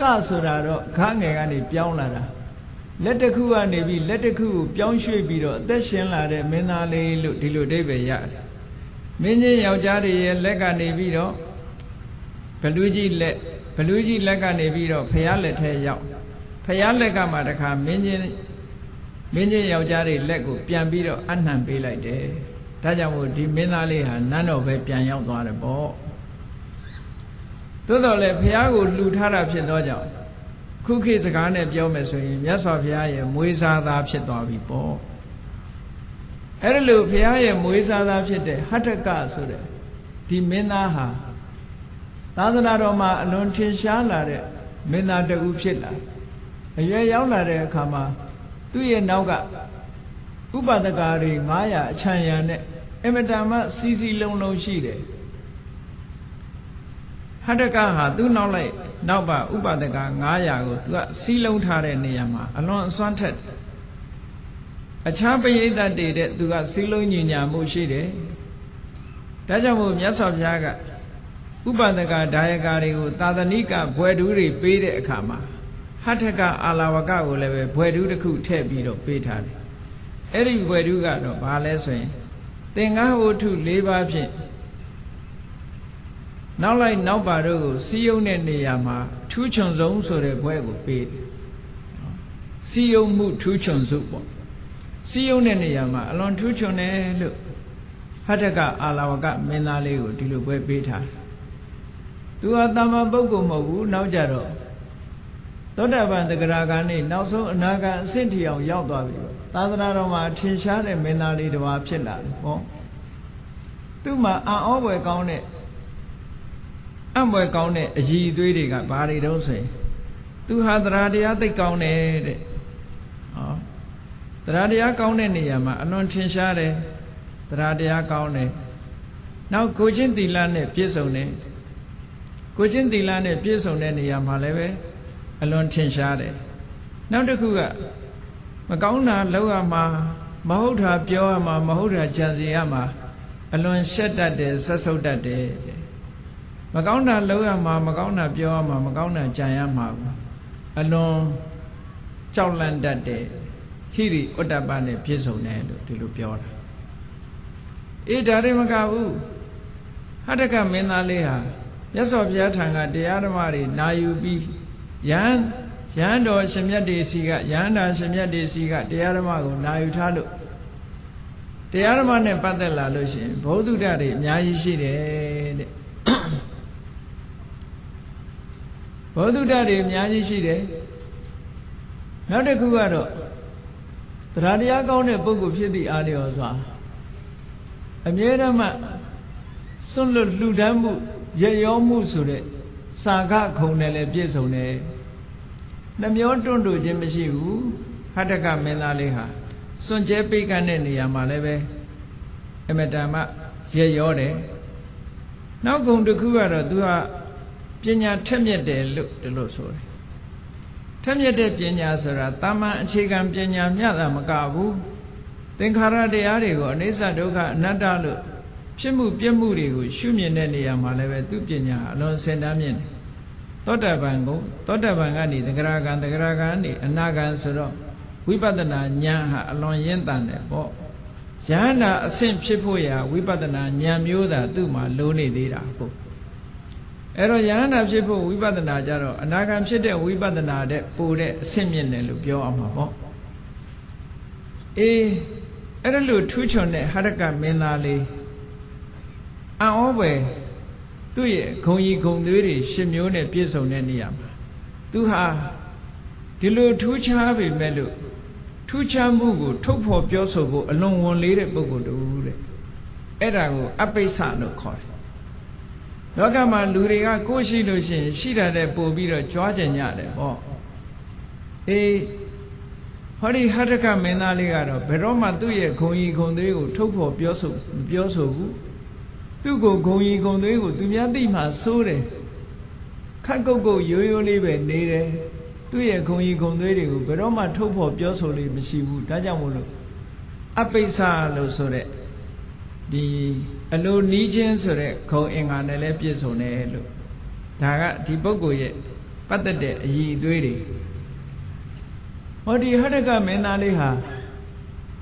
ကဆိုတာတော့ခါငယ်ကနေပြောင်းလာတာလက်တစ်ခုကနေပြီးလက်တစ်ခုကိုပြောင်းရွှေ့ပြီးတော့အသက်ရှင်လာတဲ့မင်းသားလေးလို့ဒီလိုအဓိပ္ပာယ်ရတယ်မင်းကြီးယောက်ျားတွေရဲ့လက်ကနေပြီးတော့ဘလူးကြီးလက်ဘလူးကြီးလက်ကနေပြီးတော့ဖရားလက်ထဲရောက် ဖရားလက်ကမှတခါမင်းကြီးမင်းကြီးယောက်ျားတွေလက်ကိုပြန်ပြီးတော့အနှံပေးလိုက်တယ်ဒါကြောင့်မို့ဒီမင်းသားလေးဟာနန်းတော်ပဲပြန်ရောက်သွားတယ်ပေါ့သို့တော်လည်းဖះကိုလှူထားတာဖြစ်သောကြောင့်ခုခေတ်စကားနဲ့ပြောမယ်ဆိုရင်မြတ်စွာဘုရားရဲ့မွေးစားသားဖြစ်သွားပြီပေါ့အဲ့ဒါလို့ဘုရားရဲ့မွေးစားသားဖြစ်တဲ့ဟတ္တကဆိုတဲ့ဒီမင်းသားဟာသာသနာတော်မှာအလွန်ထင်ရှားလာတဲ့မင်းသားတူဖြစ်လာ အရွယ်ရောက်လာတဲ့အခါမှာသူ့ရဲ့နောက်ကဥပဒကာတွေ900အချမ်းရံနဲ့အမတန်မှစီစီလုံးလုံးရှိတယ်ဟတ္တကဟာသူ့နောက်လိုက်နောက်ပါဥပဒက900ကိုသူကစီးလုံးထားတဲ့နေရာမှာအလွန်အစွမ်းထက်အခြားပရိသတ်တွေတဲ့သူကစီးလုံးညင်ညာမှုရှိတယ်ဒါကြောင့်မို့မြတ်စွာဘုရားကဥပဒကဒါယကာတွေကိုသာသနိကဘွယ်တူးတွေပေးတဲ့အခါမှာ ဟထကအာလာဝကကိုလည်းပဲဘွယ်တူးတစ်ခုထည့်ပြီးတော့ပေးထားတယ်အဲ့ဒီဘွယ်တူးကတော့ဘာလဲဆိုရင်သင်္ဃဝတ္ထု၄ပါးဖြင့်နောက်လိုက်နောက်ပါတို့ကိုစီယုံတဲ့နေရာမှာထူးချွန်ဆုံးဆိုတဲ့ဘွဲကိုပေးတယ်စီယုံမှုထူးချွန်စုပေါ့စီယုံတဲ့နေရာမှာအလွန်ထူးချွန်တယ်လို့ဟတ္တကအာလာဝကမင်းသားလေးကိုဒီလိုပွဲပေးထားတယ်သူဟာတာမန်ပုဂ္ဂိုလ်မဟုတ်ဘူးနောက်ကြတော့ သောတာပန်တဂရကနေနောက်ဆုံးအနာဂတ်အဆင့်ထီအောင်ရောက်သွားပြီသာသနာတော်မှာထင်ရှားတဲ့မင်းသားလေးတစ်ပါးဖြစ်လာတယ်ဟောသူ့မှာအံ့ဩဖွယ်ကောင်းတဲ့အံ့ဖွယ်ကောင်းတဲ့အည်အသွေးတွေကဘာတွေတုံးဆိုရင်သူဟာတရားတရားသိကောင်းတယ်တဲ့ဟောတရားတရားကောင်းတဲ့နေရာမှာအလွန်ထင်ရှားတယ်တရားတရားကောင်းတယ်နောက်ကိုချင်းသီလနဲ့ပြည့်စုံတယ်ကိုချင်းသီလနဲ့ပြည့်စုံတဲ့နေရာမှာလည်းပဲ အလွန်ထင်ရှားတယ်နောက်တစ်ခုကမကောင်းတာလောက်ရမှာမဟုတ်တာပြောရမှာမဟုတ်တာကြံစီရမှာအလွန်ရှက်တတ်တယ်ဆက်ဆုပ်တတ်တယ်မကောင်းတာလောက်ရမှာမကောင်းတာပြောရမှာမကောင်းတာကြံရမှာအလွန်ကြောက်လန့်တတ်တယ်ဟိရိဥတ္တပနဲ့ပြည့်စုံတယ်လို့ဒီလိုပြောတာအေးဒါတွေမကဘူးဟတ္တကမင်းသားလေးဟာမြတ်စွာဘုရားထံကတရားဓမ္မတွေနာယူပြီး ယဟန်ယရဟန်းတော်ရှင်မြတ်တွေစီကရဟန္တာရှင်မြတ်တွေစီကတရားဓမ္မကိုနာယူထားလို့တရားဓမ္မနဲ့ပတ်သက်လာလို့ရှိရင်ဘုဒ္ဓတွေအများကြီးရှိတယ်တဲ့ဘုဒ္ဓတွေအများကြီးရှိတယ်နောက်တစ်ခုကတော့တရားတရားကောင်းတဲ့ပုဂ္ဂိုလ်ဖြစ်သည့်အားလျော်စွာအမြဲတမ်းစွန့်လွတ်လှူဒန်းမှုရရောမှုဆိုတဲ့စာခခုံနဲ့လည်းပြည့်စုံတယ် နှမျောတွန့်တူခြင်းမရှိဘူးဟတ္တကမင်းသားလေးဟာစွန့်ကြဲပိတ်ကတဲ့နေရာမှာလည်းပဲအမတန်မှရရောတယ်နောက်ကုံတစ်ခုကတော့သူကပညာထက်မြက်တယ်လို့ဒီလိုဆိုတယ်ထက်မြက်တဲ့ပညာဆိုတာတာမန်အခြေခံပညာမျှတာမကဘူးသင်္ခါရတရားတွေကိုအနိစ္စဒုက္ခအနတ္တလို့ဖြစ်မှုပြည့်မှုတွေကိုရှုမြင်တဲ့နေရာမှာလည်းပဲသူပညာအလွန်စင်တမ်းမြင့်တယ် သောတာပန်ကိုသောတာပန်ကနေသဂရကံသဂရကံနေအနာကံဆိုတော့ဝိပဿနာဉာဏ်ဟာအလွန်ရင့်တန်တယ်ပေါ့ယဟန္တာအဆင့်ဖြစ်ဖို့ရာဝိပဿနာဉာဏ်မျိုးသာသူ့မှာလိုနေသေးတာပေါ့အဲ့တော့ယဟန္တာဖြစ်ဖို့ဝိပဿနာကြတော့အနာဂံဖြစ်တဲ့ဝိပဿနာတဲ့ပိုတဲ့အဆင့်မြင့်တယ်လို့ပြောအောင်ပါပေါ့အေးအဲ့ဒါလို့ထူးချွန်တဲ့ဟရကမင်းသားလေးအံ့ဩပဲ သူ့ရဲ့ဂုံကြီးဂုံသွေးတွေရှင်မျိုးနဲ့ပြည့်စုံတဲ့နေရာမှာသူဟာဒီလိုထူးခြားပေမဲ့လို့ထူးခြားမှုကို ထုတ်ဖော်ပြောဆိုဖို့အလွန်ဝန်လေးတဲ့ပုဂ္ဂိုလ်တူတဲ့အဲ့ဒါကိုအပိဿလို့ခေါ်တယ်လောကမှာလူတွေကကိုယ်ရှိလို့ရှိရင်ရှိတာတဲ့ပို့ပြီးတော့ကြွားကြင်ကြတယ်ပေါ့အေးဟောဒီဟတ္တကမင်းသားလေးကတော့ဘယ်တော့မှသူ့ရဲ့ဂုံကြီးဂုံသွေးကိုထုတ်ဖော်ပြောဆိုပြောဆိုဘူး သူ့ကိုဂုံကြီးဂုံသွေးကိုသူများသိမှဆိုးတယ်ခက်ကုတ်ကုတ်ရိုးရိုးလေးပဲနေတယ်သူ့ရဲ့ဂုံကြီးဂုံသွေးတွေကိုဘယ်တော့မှထုတ်ဖော်ပြောဆိုလို့မရှိဘူးဒါကြောင့်မို့လို့အပိဿလို့ဆိုတဲ့ဒီအလိုနီးချင်းဆိုတဲ့ဂုံအင်္ဂါနဲ့လည်းပြည့်စုံတယ်လို့ဒါကဒီပုဂ္ဂိုလ်ရဲ့ပတ်သက်တဲ့အည်အသွေးတွေဟောဒီဟတ္တကမင်းသားလေးဟာ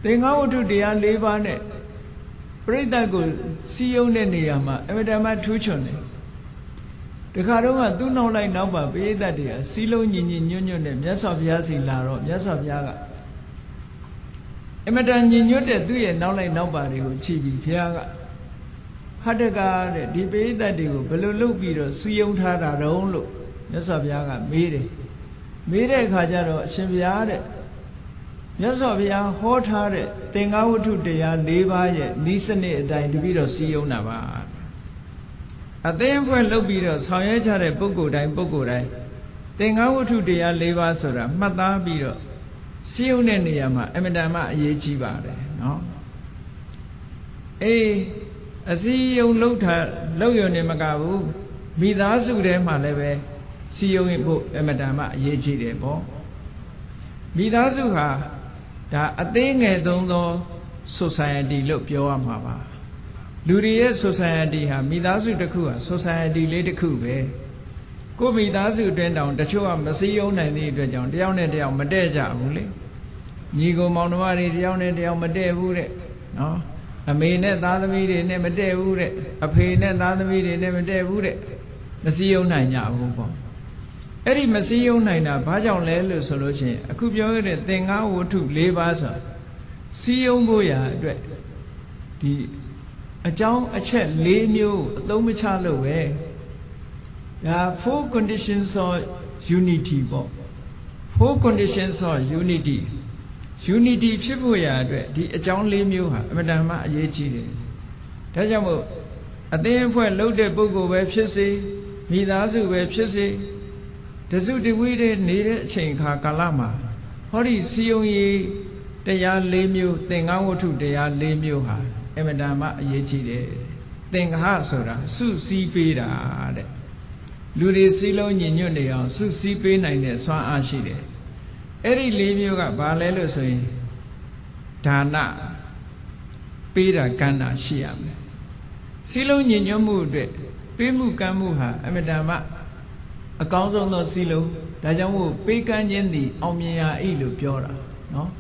သင်္ဃဝတ္ထုတရား၄ပါးနဲ့ ပြိဿတ်ကိုစီယုံတဲ့နေရာမှာအမတမထူးချွန်တယ်တခါတော့ကသူ့နောက်လိုက်နောက်ပါပြိဿတ်တွေကစီလုံးညီညီညွတ်ညွတ်နဲ့မြတ်စွာဘုရားစီလာတော့မြတ်စွာဘုရားကအမတန်ညီညွတ်တဲ့သူ့ရဲ့နောက်လိုက်နောက်ပါတွေကိုခြိပြီးဘုရားကဟတ္တကတဲ့ဒီပိဋကတ်တွေကိုဘယ်လိုလုပ်ပြီးတော့စူယုံထားတာတုံးလို့မြတ်စွာဘုရားကမေးတယ်မေးတဲ့အခါကျတော့အရှင်ဘုရားတဲ့ မြတ်စွာဘုရားဟောထားတဲ့သင်္ဃဝတ္ထုတရား၄ပါးရဲ့ဤစနစ်အတိုင်းတပြီးတော့စီယုံတာပါအသင်းအဖွဲ့လုပ်ပြီးတော့ဆောင်ရွက်ကြတဲ့ပုဂ္ဂိုလ်တိုင်းပုဂ္ဂိုလ်တိုင်းသင်္ဃဝတ္ထုတရား၄ပါးဆိုတာမှတ်သားပြီးတော့စီယုံတဲ့နေရာမှာအမတန်မှအရေးကြီးပါတယ်နော်အေးအစည်းယုံလှုပ်ထားလှုပ်ရုံနဲ့မကဘူးမိသားစုထဲမှာလည်းပဲစီယုံဖို့အမတန်မှအရေးကြီးတယ်ပေါ့မိသားစုဟာ ဒါအသေးငယ်သုံးသော society လို့ပြောရမှာပါလူတွေရဲ့ society ဟာမိသားစုတစ်ခုဟာ society လေးတစ်ခုပဲကိုမိသားစုအတွင်းတောင်တချို့ကမစည်းရုံးနိုင်သည့်အတွက်ကြောင့်တယောက်နဲ့တယောက်မတည့်ကြဘူးလေညီကိုမောင်နှမတွေတယောက်နဲ့တယောက်မတည့်ဘူးတဲ့နော်အမေနဲ့သားသမီးတွေနဲ့မတည့်ဘူးတဲ့အဖေနဲ့သားသမီးတွေနဲ့မတည့်ဘူးတဲ့မစည်းရုံးနိုင်ကြဘူးပေါ့ အဲ့ဒီမစည်းရုံးနိုင်တာဘာကြောင့်လဲလို့ဆိုလို့ရှိရင်အခုပြောရတဲ့သင်္ကားဝတ္ထု၄ပါးဆိုစည်းရုံးဖို့ရာအတွက်ဒီအကြောင်းအချက်၄မျိုးအသုံးမချလို့ပဲဒါ four conditions of unity ပေါ့ four conditions of unity unity ဖြစ်ဖို့ရာအတွက်ဒီအကြောင်း၄မျိုးဟာအမှန်တမ်းမှအရေးကြီးတယ်ဒါကြောင့်မို့အသင်းအဖွဲ့လှုပ်တဲ့ပုဂ္ဂိုလ်ပဲဖြစ်စေမိသားစုပဲဖြစ်စေ တစုတဝိတဲ့နေတဲ့အချိန်ခါကာလမှာဟောဒီစီယုံရီတရား၄မျိုးသင်္ကန်းဝတ္ထုတရား၄မျိုးဟာအမတန်မှအရေးကြီးတယ်သင်္ဃဆိုတာစုစည်းပေးတာတဲ့လူတွေစည်းလုံးညီညွတ်နေအောင်စုစည်းပေးနိုင်တဲ့စွမ်းအားရှိတယ်အဲ့ဒီ၄မျိုးကဘာလဲလို့ဆိုရင်ဒါနပေးတာကမ်းတာရှိရမယ်စည်းလုံးညီညွတ်မှုအတွက်ပေးမှုကမ်းမှုဟာအမတန်မှ အကောင်းဆုံးသောစီလုံးဒါကြောင့်မို့ပေးကမ်းခြင်းသည်အောင်မြင်ရာဤလို့ပြောတာနော်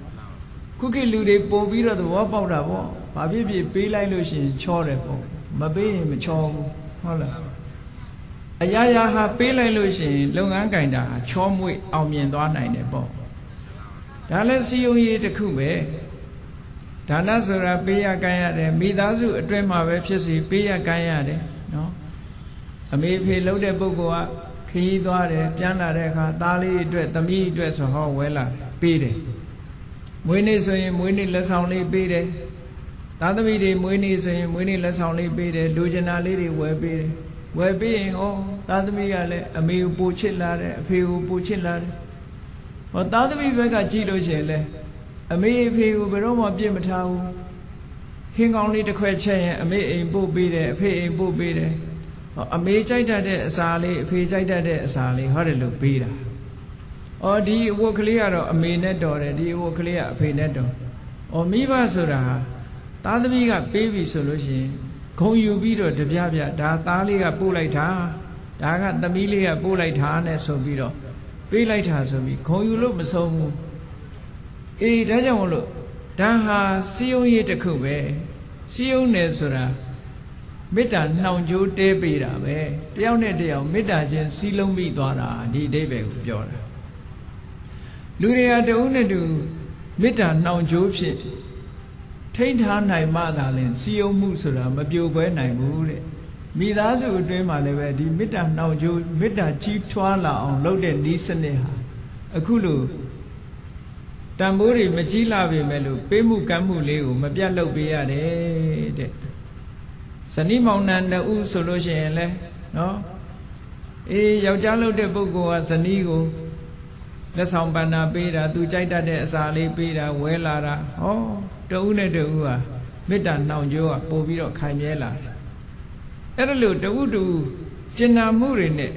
ခုခေတ်လူတွေပို့ပြီးတော့သဘောပေါက်တာပေါ့ဘာဖြစ်ဖြစ်ပေးလိုက်လို့ရှိရင်ချောတယ်ပေါ့မပေးရင်မချောဘူးဟုတ်လားအရာရာဟာပေးလိုက်လို့ရှိရင်လုပ်ငန်းကင်တာဟာချောမွေ့အောင်မြင်သွားနိုင်တယ်ပေါ့ဒါလည်းစီယုံရေးတစ်ခုပဲဒါနဆိုတာပေးရကမ်းရတယ်မိသားစုအတွင်းမှာပဲဖြစ်စီပေးရကမ်းရတယ်နော်အမေဖေလှုပ်တဲ့ပုဂ္ဂိုလ်က ခရီးသွားတယ်ပြန်လာတဲ့အခါသားလေးအတွက်သမီးအတွက်ဆိုဟောဝဲလာပေးတယ်မွေးနေ့ဆိုရင်မွေးနေ့လက်ဆောင်လေးပေးတယ်သားသမီးတွေမွေးနေ့ဆိုရင်မွေးနေ့လက်ဆောင်လေးပေးတယ်လူကျင်နာလေးတွေဝယ်ပေးတယ်ဝယ်ပေးရင်ဩသားသမီးကလည်းအမေကိုပိုချစ်လာတယ်အဖေကိုပိုချစ်လာတယ်ဟောသားသမီးဘက်ကကြည့်လို့ရှိရင်လည်းအမေအဖေကိုဘယ်တော့မှပြစ်မထားဘူးဟင်းကောင်းလေးတစ်ခွက်ချက်ရင်အမေအိမ်ပို့ပေးတယ်အဖေအိမ်ပို့ပေးတယ်ဟော အမေကြိုက်တတ်တဲ့အစာလေးအဖေကြိုက်တတ်တဲ့အစာလေးဟောတယ်လို့ပေးတာ။အော်ဒီအဝတ်ကလေးကတော့အမေနဲ့တော်တယ်ဒီအဝတ်ကလေးကအဖေနဲ့တော်။အော်မိဘဆိုတာဟာသားသမီးကပေးပြီဆိုလို့ရှိရင်ဂုံယူပြီးတော့တပြပြဒါသားလေးကပို့လိုက်တာဒါကသမီးလေးကပို့လိုက်တာနဲ့ဆိုပြီးတော့ပေးလိုက်တာဆိုပြီးဂုံယူလို့မဆုံးဘူး။အေးဒါကြောင့်မလို့ဒါဟာစီယုံရေးတစ်ခုပဲစီယုံနယ်ဆိုတာ မေတ္တာနှောင်ကြိုးတဲပေးတာပဲတယောက်နဲ့တယောက်မေတ္တာချင်းစီးလုံးပြီးသွားတာဒီအတိပ္ပယ်ကိုပြောတာလူတွေကတဦးနဲ့တူမေတ္တာနှောင်ကြိုးဖြင့်ထိန်းထားနိုင်မှသာလင်စီယုံမှုဆိုတာမပြိုကွဲနိုင်ဘူးတဲ့မိသားစုအတွင်းမှာလည်းပဲဒီမေတ္တာနှောင်ကြိုးမေတ္တာကြီးထွားလာအောင်လုပ်တဲ့ဤစနစ်ဟာအခုလို့တန်ဖိုးတွေမကြီးလာပေမဲ့လို့ပေးမှုကမ်းမှုလေးကိုမပြတ်လုပ်ပေးရတယ်တဲ့ ဇနီးမောင်နှံနှစ်ဦးဆိုလို့ရှိရင်လဲနော်အေးယောက်ျားလုပ်တဲ့ပုဂ္ဂိုလ်ကဇနီးကိုလက်ဆောင်ပန္နာပေးတာသူကြိုက်တတ်တဲ့အစာလေးပေးတာဝဲလာတာဟောတဦးနဲ့တဦးဟာမေတ္တာနှောင်ကြိုးကပို့ပြီးတော့ခိုင်မြဲလာတယ်အဲ့ဒါလို့တဦးတူကျင်နာမှုတွေနဲ့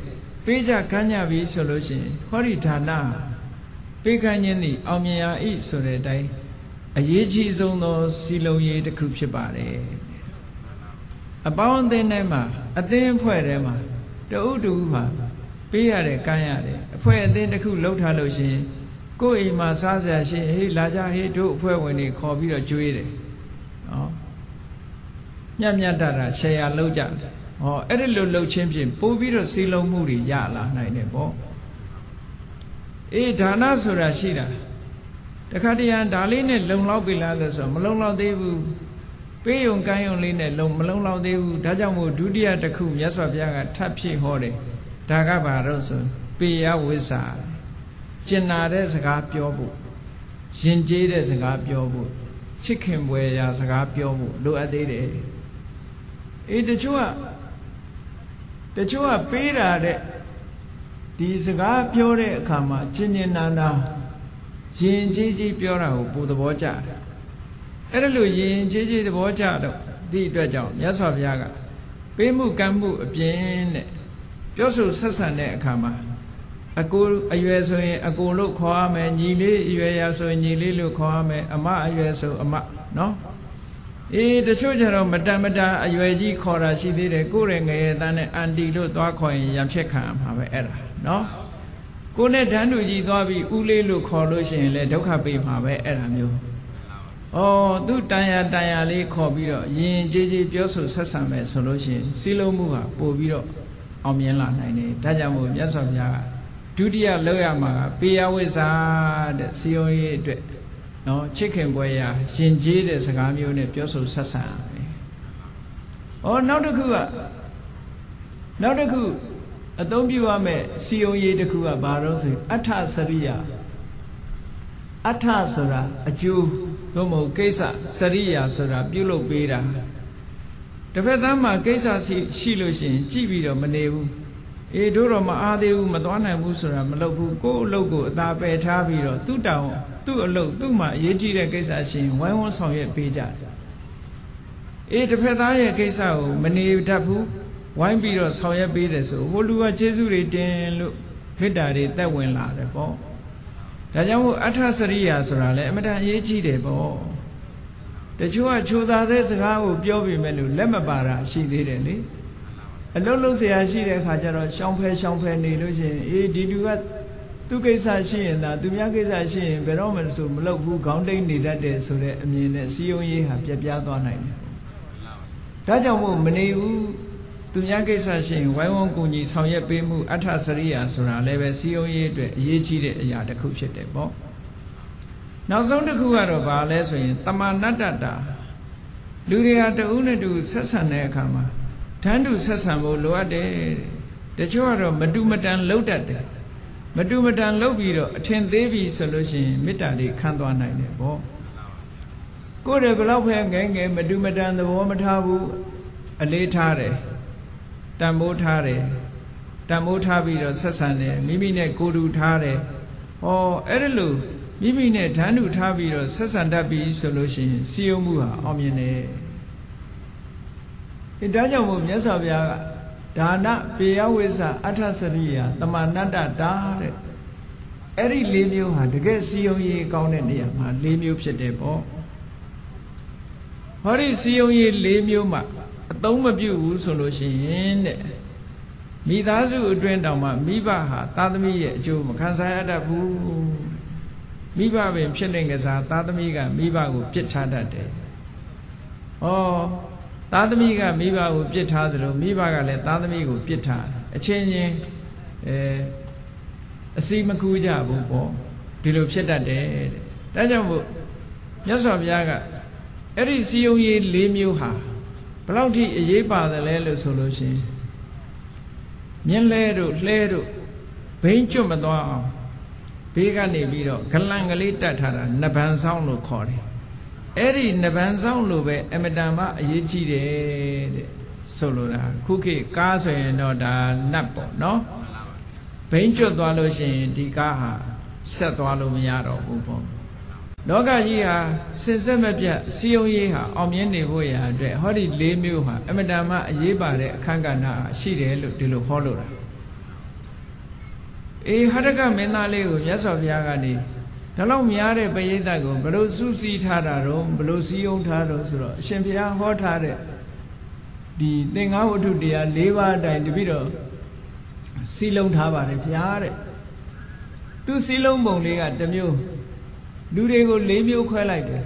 ပေးကြကမ်းကြပြီဆိုလို့ရှိရင်ဟောဒီဌာနပေးကမ်းခြင်းသည်အောင်မြင်ရာဤဆိုတဲ့အတိုင်းအရေးကြီးဆုံးသောစီလုံးရေးတစ်ခုဖြစ်ပါတယ် အပေါင်းအသင်းထဲမှာအသင်းအဖွဲ့ထဲမှာတဦးတူဟာပေးရတယ်ကမ်းရတယ်အဖွဲ့အသင်းတစ်ခုလှုပ်ထားလို့ရှိရင်ကိုယ့်အိမ်မှာစားစရာရှိဟေးလာကြဟေးတို့အဖွဲ့ဝင်တွေခေါ်ပြီးတော့ကြွေးတယ်နော်ညံ့ညံ့တာတာရှယ်ယာလှုပ်ကြတယ်ဟောအဲ့ဒီလိုလှုပ်ချင်းဖြင့်ပို့ပြီးတော့စီလုံးမှုတွေရလာနိုင်တယ်ပေါ့အေးဒါနဆိုတာရှိတာတခါတရံဒါလေးနဲ့လုံလောက်ပြီလားလို့ဆိုမလုံလောက်သေးဘူး ပေးယုံကမ်းယုံလေးနဲ့လုံမလုံလောက်သေးဘူးဒါကြောင့်မို့ဒုတိယတစ်ခုမြတ်စွာဘုရားကထပ်ဖြည့်ဟောတယ်ဒါကဘာလို့ဆိုပေယဝိဇ္ဇာကျင်နာတဲ့စကားပြောဖို့ယဉ်ကျေးတဲ့စကားပြောဖို့ချစ်ခင်ပွဲရာစကားပြောဖို့လိုအပ်သေးတယ်အေးတချို့ကတချို့ကပေးတာတဲ့ဒီစကားပြောတဲ့အခါမှာကျင်ကျင်နာနာယဉ်ကျေးကျေးပြောတာကိုပိုသဘောကျတယ် အဲ့ဒါလို့ယဉ်ကျေးကျေးသဘောကျတော့ဒီအတွက်ကြောင့်မြတ်စွာဘုရားကပေးမှုကမ်းမှုအပြင်တဲ့ပြောဆိုဆက်ဆံတဲ့အခါမှာအကိုအရွယ်ဆိုရင်အကိုလို့ခေါ်ရမယ်ညီလေးအရွယ်ရဆိုရင်ညီလေးလို့ခေါ်ရမယ်အမအရွယ်ဆိုအမနော်အေးတချို့ကျတော့မတန်မတန်အရွယ်ကြီးခေါ်တာရှိသေးတယ်ကိုယ်ရဲ့ငယ်ရဲ့သားနဲ့အန်တီလို့သွားခေါ်ရင်ရံဖြစ်ခံမှာပဲအဲ့ဒါနော်ကိုနဲ့ဓာန်တူကြီးသွားပြီးဦးလေးလို့ခေါ်လို့ရှိရင်လည်းဒုက္ခပေးမှာပဲအဲ့ဒါမျိုး ဩသူတန်ရတန်ရလေးခေါ်ပြီးတော့ယင်ကြေးကြေးပြောဆိုဆက်ဆံမယ်ဆိုလို့ရှိရင်စီလုံးမှုဟာပို့ပြီးတော့အောင်မြင်လာနိုင်တယ်ဒါကြောင့်မို့မြတ်စွာဘုရားကဒုတိယလောက်ရမှာကပေယဝိဇ္ဇာတဲ့စီယုံရေးအတွက်နော်ချစ်ခင်ပွဲရာရှင်ကျေးတဲ့စကားမျိုးနဲ့ပြောဆိုဆက်ဆံရမယ်။ဩနောက်တစ်ခုကနောက်တစ်ခုအသုံးပြုရမယ့်စီယုံရေးတစ်ခုကဘာလို့ဆိုအဋ္ဌစရိယအဋ္ဌဆိုတာအကျိုး သို့မဟုတ်ကိစ္စစရိယာဆိုတာပြုလုပ်ပေးတာတစ်ဖက်သားမှာကိစ္စရှိရှိလို့ရှိရင်ကြည့်ပြီးတော့မနေဘူးအေးတို့တော့မအားသေးဘူးမသွားနိုင်ဘူးဆိုတာမလုပ်ဘူးကိုယ့်အလုပ်ကိုအသာပယ်ထားပြီးတော့သူ့တောင်သူ့အလုပ်သူ့မှာအရေးကြီးတဲ့ကိစ္စရှိရင်ဝိုင်းဝန်းဆောင်ရွက်ပေးကြတယ်အေးတစ်ဖက်သားရဲ့ကိစ္စကိုမနေတတ်ဘူးဝိုင်းပြီးတော့ဆောင်ရွက်ပေးတယ်ဆိုဟိုလူကကျေးဇူးတွေတင်လို့ဖိတ္တာတွေတက်ဝင်လာတယ်ပေါ့ ဒါကြောင့်မို့အထစရိယာဆိုတာလည်းအမတန်အရေးကြီးတယ်ပေါ့တချို့ကခြိုသာတဲ့စကားကိုပြောပြီးမဲ့လို့လက်မပါတာရှိသေးတယ်လေအလုံးလုံးဆရာရှိတဲ့အခါကျတော့ရှောင်းဖဲရှောင်းဖဲနေလို့ရှိရင်အေးဒီလူကသူကိစ္စရှိရင်ဒါသူများကိစ္စရှိရင်ဘယ်တော့မှဆိုမလုပ်ဘူးခေါင်းတိတ်နေတတ်တယ်ဆိုတဲ့အမြင်နဲ့စီယုံရေးဟာပြပြသွားနိုင်တယ်ဒါကြောင့်မို့မနေဘူး သူများကိစ္စရှိရင်ဝိုင်းဝန်းကူညီဆောင်ရွက်ပေးမှုအထစရိယာဆိုတာလည်းပဲစီယုံရေးအတွက်အရေးကြီးတဲ့အရာတစ်ခုဖြစ်တယ်ပေါ့နောက်ဆုံးတစ်ခုကတော့ဘာလဲဆိုရင်တမာနတ္တတာလူတွေဟာတဦးနဲ့တူဆက်ဆံတဲ့အခါမှာဓာတ်တူဆက်ဆံဖို့လိုအပ်တယ်တချို့ကတော့မတူမတန်လှုပ်တတ်တယ်မတူမတန်လှုပ်ပြီးတော့အထင်သေးပြီဆိုလို့ရှိရင်မေတ္တာလေးခံသွားနိုင်တယ်ပေါ့ကိုယ်တည်းဘလောက်ပဲငယ်ငယ်မတူမတန်သဘောမထားဘူးအလေးထားတယ် တန်ဖိုးထားတယ်တန်ဖိုးထားပြီးတော့ဆက်ဆံတယ်မိမိနဲ့ကိုယ်တူထားတယ်ဟောအဲ့ဒါလို့မိမိနဲ့ဓာတ်တူထားပြီးတော့ဆက်ဆံတတ်ပြီဆိုလို့ရှိရင်စီယုံမှုဟာအောင်မြင်တယ်အဲဒါကြောင့်မို့မြတ်စွာဘုရားကဒါနပေယဝိဇ္ဇအထစရိယတမနတ္တတာတဲ့အဲ့ဒီ၄မျိုးဟာတကယ်စီယုံရေးကောင်းတဲ့နေရာမှာ၄မျိုးဖြစ်တယ်ပေါ့ဟောဒီစီယုံရေး၄မျိုးမှာ အသုံးမပြုဘူးဆိုလို့ရှိရင်တဲ့မိသားစုအတွင်းတောင်မှမိဘဟာသာသမီရဲ့အကျိုးမခံစားရတတ်ဘူးမိဘပင်ဖြစ်တဲ့ကစားသာသမီကမိဘကိုပြစ်ထားတတ်တယ်။ဩသားသမီးကမိဘကိုပြစ်ထားသလိုမိဘကလည်းသားသမီးကိုပြစ်ထားအချင်းချင်းအဲအစီမကူကြဘူးပေါ့ဒီလိုဖြစ်တတ်တယ်တဲ့။ဒါကြောင့်မို့မြတ်စွာဘုရားကအဲ့ဒီစီယုံရေး၄မျိုးဟာ ဘလောက်ထိအရေးပါတယ်လဲလို့ဆိုလို့ရှိရင်မြင်းလဲတို့လှဲတို့ဘိန်းကျွတ်မသွားအောင်ဘေးကနေပြီးတော့ဂလန်ကလေးတတ်ထားတာနဗန်ဆောင်လို့ခေါ်တယ်အဲ့ဒီနဗန်ဆောင်လို့ပဲအမတန်မှအရေးကြီးတယ်တဲ့ဆိုလိုတာခုခေတ်ကားဆိုရင်တော့ဒါနတ်ပေါ့နော်ဘိန်းကျွတ်သွားလို့ရှိရင်ဒီကားဟာဆက်သွားလို့မရတော့ဘူးပေါ့ လောကကြီးဟာစင်ဆက်မပြတ်စီယုံရေးဟာအောင်မြင်နေဖို့ရာအတွက်ဟောဒီ၄မျိုးဟာအမတန်မှအရေးပါတဲ့အခန်းကဏ္ဍရှိတယ်လို့ဒီလိုဟောလို့တာအေးဟရကမင်းသားလေးကိုမြတ်စွာဘုရားကနေဒါလောက်များတဲ့ပရိသတ်ကိုဘလို့စုစည်းထားတာတော့ဘလို့စည်းယုံထားတော့ဆိုတော့အရှင်ဘုရားဟောထားတဲ့ဒီသင်္ဃဝတ္ထုတရား၄ပါးအတိုင်းတပိတော့စီလုံးထားပါတယ်ဘုရားတဲ့သူစီလုံးပုံလေးကတစ်မျိုး လူတွေကို၄မျိုးခွဲလိုက်တယ်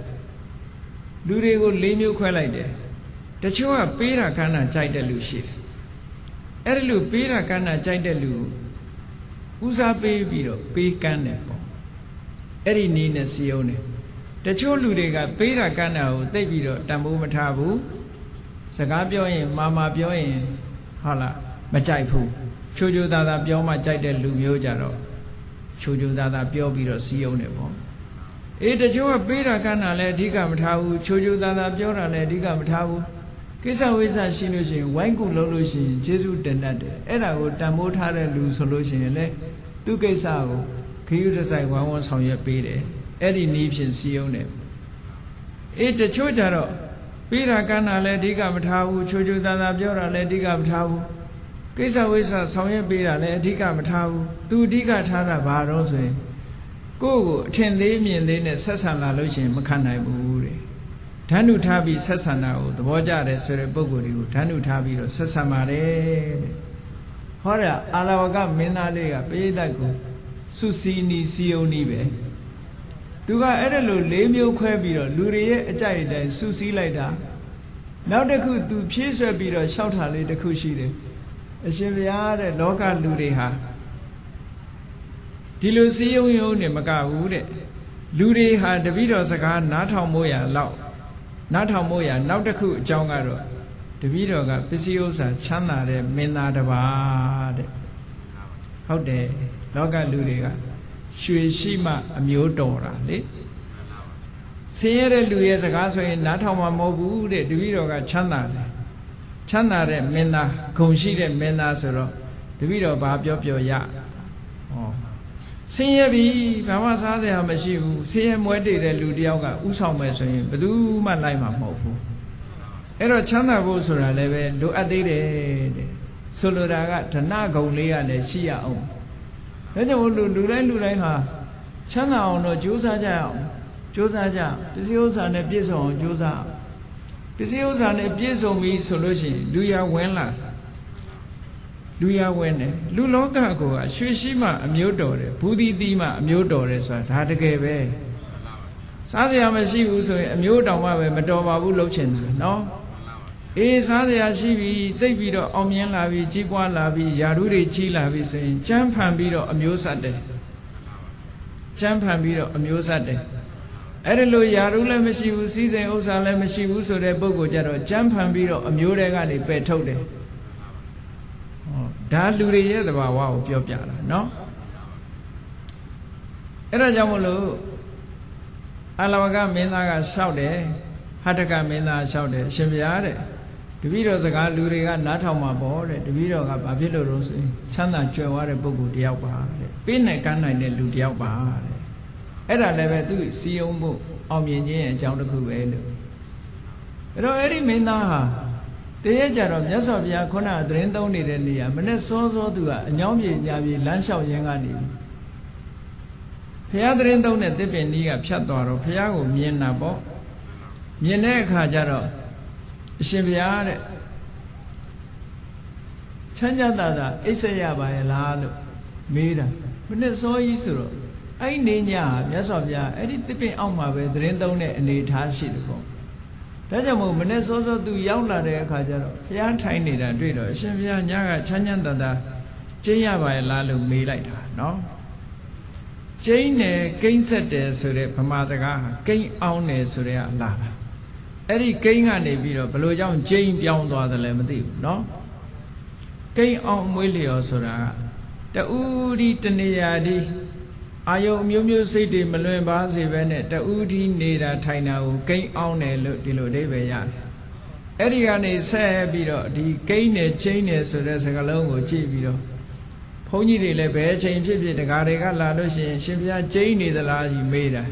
လူတွေကို၄မျိုးခွဲလိုက်တယ်တချို့ကပေးတာကမ်းတာကြိုက်တဲ့လူရှိတယ်အဲ့ဒီလိုပေးတာကမ်းတာကြိုက်တဲ့လူဦးစားပေးပြီးတော့ပေးကမ်းတယ်ပေါ့အဲ့ဒီနည်းနဲ့စီယုံတယ်တချို့လူတွေကပေးတာကမ်းတာကိုသိပြီးတော့တန်ဖိုးမထားဘူးစကားပြောရင်မာမာပြောရင်ဟုတ်လားမကြိုက်ဘူးချိုချိုသားသားပြောမှကြိုက်တဲ့လူမျိုးကြတော့ချိုချိုသားသားပြောပြီးတော့စီယုံတယ်ပေါ့ အေးတချို့ကပေးတာကမ်းတာလည်းအဓိကမထားဘူးချိုချိုသားသားပြောတာလည်းအဓိကမထားဘူးကိစ္စဝိစ္စရှိလို့ရှိရင်ဝိုင်းကူလုံးလို့ရှိရင်ကျေးဇူးတင်တတ်တယ်အဲ့ဒါကိုတန်ဖိုးထားတဲ့လူဆိုလို့ရှိရင်လည်းသူကိစ္စကိုခရီးတဆိုင်ဝမ်းဝမ်းဆောင်ရွက်ပေးတယ်အဲ့ဒီနီးဖြင့်စီယုံတယ်အေးတချို့ကြတော့ပေးတာကမ်းတာလည်းအဓိကမထားဘူးချိုချိုသားသားပြောတာလည်းအဓိကမထားဘူးကိစ္စဝိစ္စဆောင်ရွက်ပေးတာလည်းအဓိကမထားဘူးသူအဓိကထားတာဘာတော့ဆိုရင် ကိုယ့်ကိုအထင်သေးမြင်သေးနဲ့ဆက်ဆံလာလို့ရှိရင်မခံနိုင်ဘူးတဲ့ဓာတ်နုထားပြီးဆက်ဆံတာကိုသဘောကျတယ်ဆိုတဲ့ပုံကိုယ်တွေကိုဓာတ်နုထားပြီးတော့ဆက်ဆံပါတယ်တဲ့ဟောတာအာလဝကမင်းသားလေးကပိဋကတ်ကိုစုစည်းနီးစီယုံနီးပဲသူကအဲ့ဒါလို၄မျိုးခွဲပြီးတော့လူတွေရဲ့အကြိုက်အတိုင်းစုစည်းလိုက်တာနောက်တစ်ခုသူဖြည့်ဆွက်ပြီးတော့လျှောက်တာလေးတစ်ခုရှိတယ်အရှင်ဘုရားတဲ့လောကလူတွေဟာ ဒီလိုစီယုံယုံနေမကဘူးတဲ့လူတွေဟာတပိတော်စကားနားထောင်မို့ရလောက်နားထောင်မို့ရနောက်တစ်ခုအကြောင်းကတော့တပိတော်ကပစ္စည်းဥစ္စာချမ်းသာတဲ့မင်းသားတစ်ပါးတဲ့ဟုတ်တယ်လောကလူတွေကရွှေရှိမှအမျိုးတော်တာလေဆင်းရဲတဲ့လူရဲ့စကားဆိုရင်နားထောင်မှာမဟုတ်ဘူးတဲ့တပိတော်ကချမ်းသာတယ်ချမ်းသာတဲ့မင်းသားဂုံရှိတဲ့မင်းသားဆိုတော့တပိတော်ဘာပြောပြောရဟော ဆင်းရဲပြီဘာမှစားစရာမရှိဘူးဆင်းရဲမွဲတေတဲ့လူတယောက်ကဥဆောင်မယ်ဆိုရင်ဘယ်သူမှလိုက်မှာမဟုတ်ဘူးအဲ့တော့ချမ်းသာဖို့ဆိုတာလည်းပဲလိုအပ်သေးတယ်တဲ့ဆိုလိုတာကဓနဂုံလေးကလည်းရှိရအောင်ဒါကြောင့်လူလူတိုင်းလူတိုင်းဟာချမ်းသာအောင်တော့ကြိုးစားကြရအောင်ကြိုးစားကြပစ္စည်းဥစ္စာနဲ့ပြည့်စုံအောင်ကြိုးစားပစ္စည်းဥစ္စာနဲ့ပြည့်စုံပြီဆိုလို့ရှိရင်လူရဝင်လာ လူရဝင်တယ်လူလောကကိုရွှေရှိမှအမျိုးတော်တယ်ဘူဒီတိမှအမျိုးတော်တယ်ဆိုတာဒါတကယ်ပဲစားစရာမရှိဘူးဆိုရင်အမျိုးတောင်မှပဲမတော်ပါဘူးလှုပ်ချင်တယ်နော်အေးစားစရာရှိပြီသိပ်ပြီးတော့အောင်မြင်လာပြီကြီးပွားလာပြီယာရုတွေကြီးလာပြီဆိုရင်ကြမ်းဖန်ပြီးတော့အမျိုးဆက်တယ်ကြမ်းဖန်ပြီးတော့အမျိုးဆက်တယ်အဲ့ဒီလိုယာရုလည်းမရှိဘူးစီးစိမ်ဥစ္စာလည်းမရှိဘူးဆိုတဲ့ပုဂ္ဂိုလ်ကြတော့ကြမ်းဖန်ပြီးတော့အမျိုးတွေကနေပယ်ထုတ်တယ်ဟော ဒါလူတွေရဲ့သဘာဝကိုပြောပြတာเนาะအဲ့ဒါကြောင့်မလို့အလဝကမင်းသားကလျှောက်တယ်ဟတ္တကမင်းသားလျှောက်တယ်အရှင်ဘုရားတဲ့တပည့်တော်စကားလူတွေကနားထောင်မှာပေါ့တဲ့တပည့်တော်ကဘာဖြစ်လို့လို့ဆိုရင်ချမ်းသာကြွယ်ဝတဲ့ပုဂ္ဂိုလ်တယောက်ပါတဲ့ပေးနိုင်ကမ်းနိုင်တဲ့လူတယောက်ပါတဲ့အဲ့ဒါလည်းပဲသူစီယုံဖို့အောင်မြင်ခြင်းရဲ့အကြောင်းတစ်ခုပဲလို့အဲ့တော့အဲ့ဒီမင်းသားဟာ တရက်ကြတော့မြတ်စွာဘုရားခုနကသတင်းသုံးနေတဲ့နေရာမနေ့စောစောသူကအညောင်းပြေညာပြေလမ်းလျှောက်ရင်းကနေဘုရားသတင်းသုံးတဲ့တစ်ပင်ကြီးကဖြတ်သွားတော့ဘုရားကိုမြင်တာပေါ့မြင်တဲ့အခါကျတော့အရှင်ဘုရားတဲ့ချမ်းသာတာသာအိပ်ဆက်ရပါရဲ့လားလို့မေးတာမနေ့စောကြီးဆိုတော့အဲ့နေညမြတ်စွာဘုရားအဲ့ဒီတစ်ပင်အောက်မှာပဲသတင်းသုံးတဲ့အနေထားရှိတယ်ပေါ့ ဒါကြောင့်မို့မနေ့စောစောသူရောက်လာတဲ့အခါကျတော့ဘုရားထိုင်နေတာတွေ့တော့အရှင်ဘုရားညကချမ်းချမ်းသာသာကျင်းရပါရဲ့လားလို့မေးလိုက်တာနော်ကျင်းတယ်ကိန်းဆက်တယ်ဆိုတဲ့ဗမာစကားဟာကိန်းအောင်တယ်ဆိုတဲ့အလားအဲ့ဒီကိန်းကနေပြီးတော့ဘလို့ကြောင့်ကျင်းပြောင်းသွားတယ်လည်းမသိဘူးနော်ကိန်းအောင်မွေးလျော်ဆိုတာကတူဒီတနေရာဒီ အာယုံမျိုးမျိုးစိတ်တွေမလွင်ပါစေပဲနဲ့တူဒီနေတာထိုင်တာကိုကိန်းအောင်တယ်လို့ဒီလိုအဓိပ္ပာယ်ရတယ်အဲ့ဒီကနေဆက်ပြီးတော့ဒီကိန်းနဲ့ကျိန်းတယ်ဆိုတဲ့စကားလုံးကိုကြည့်ပြီးတော့ဘုန်းကြီးတွေလည်းဘယ်အချိန်ဖြစ်ဖြစ်တကားတွေကလာလို့ရှိရင်ရှင်ဘုရားကျိန်းနေသလားကြီးမေးတာ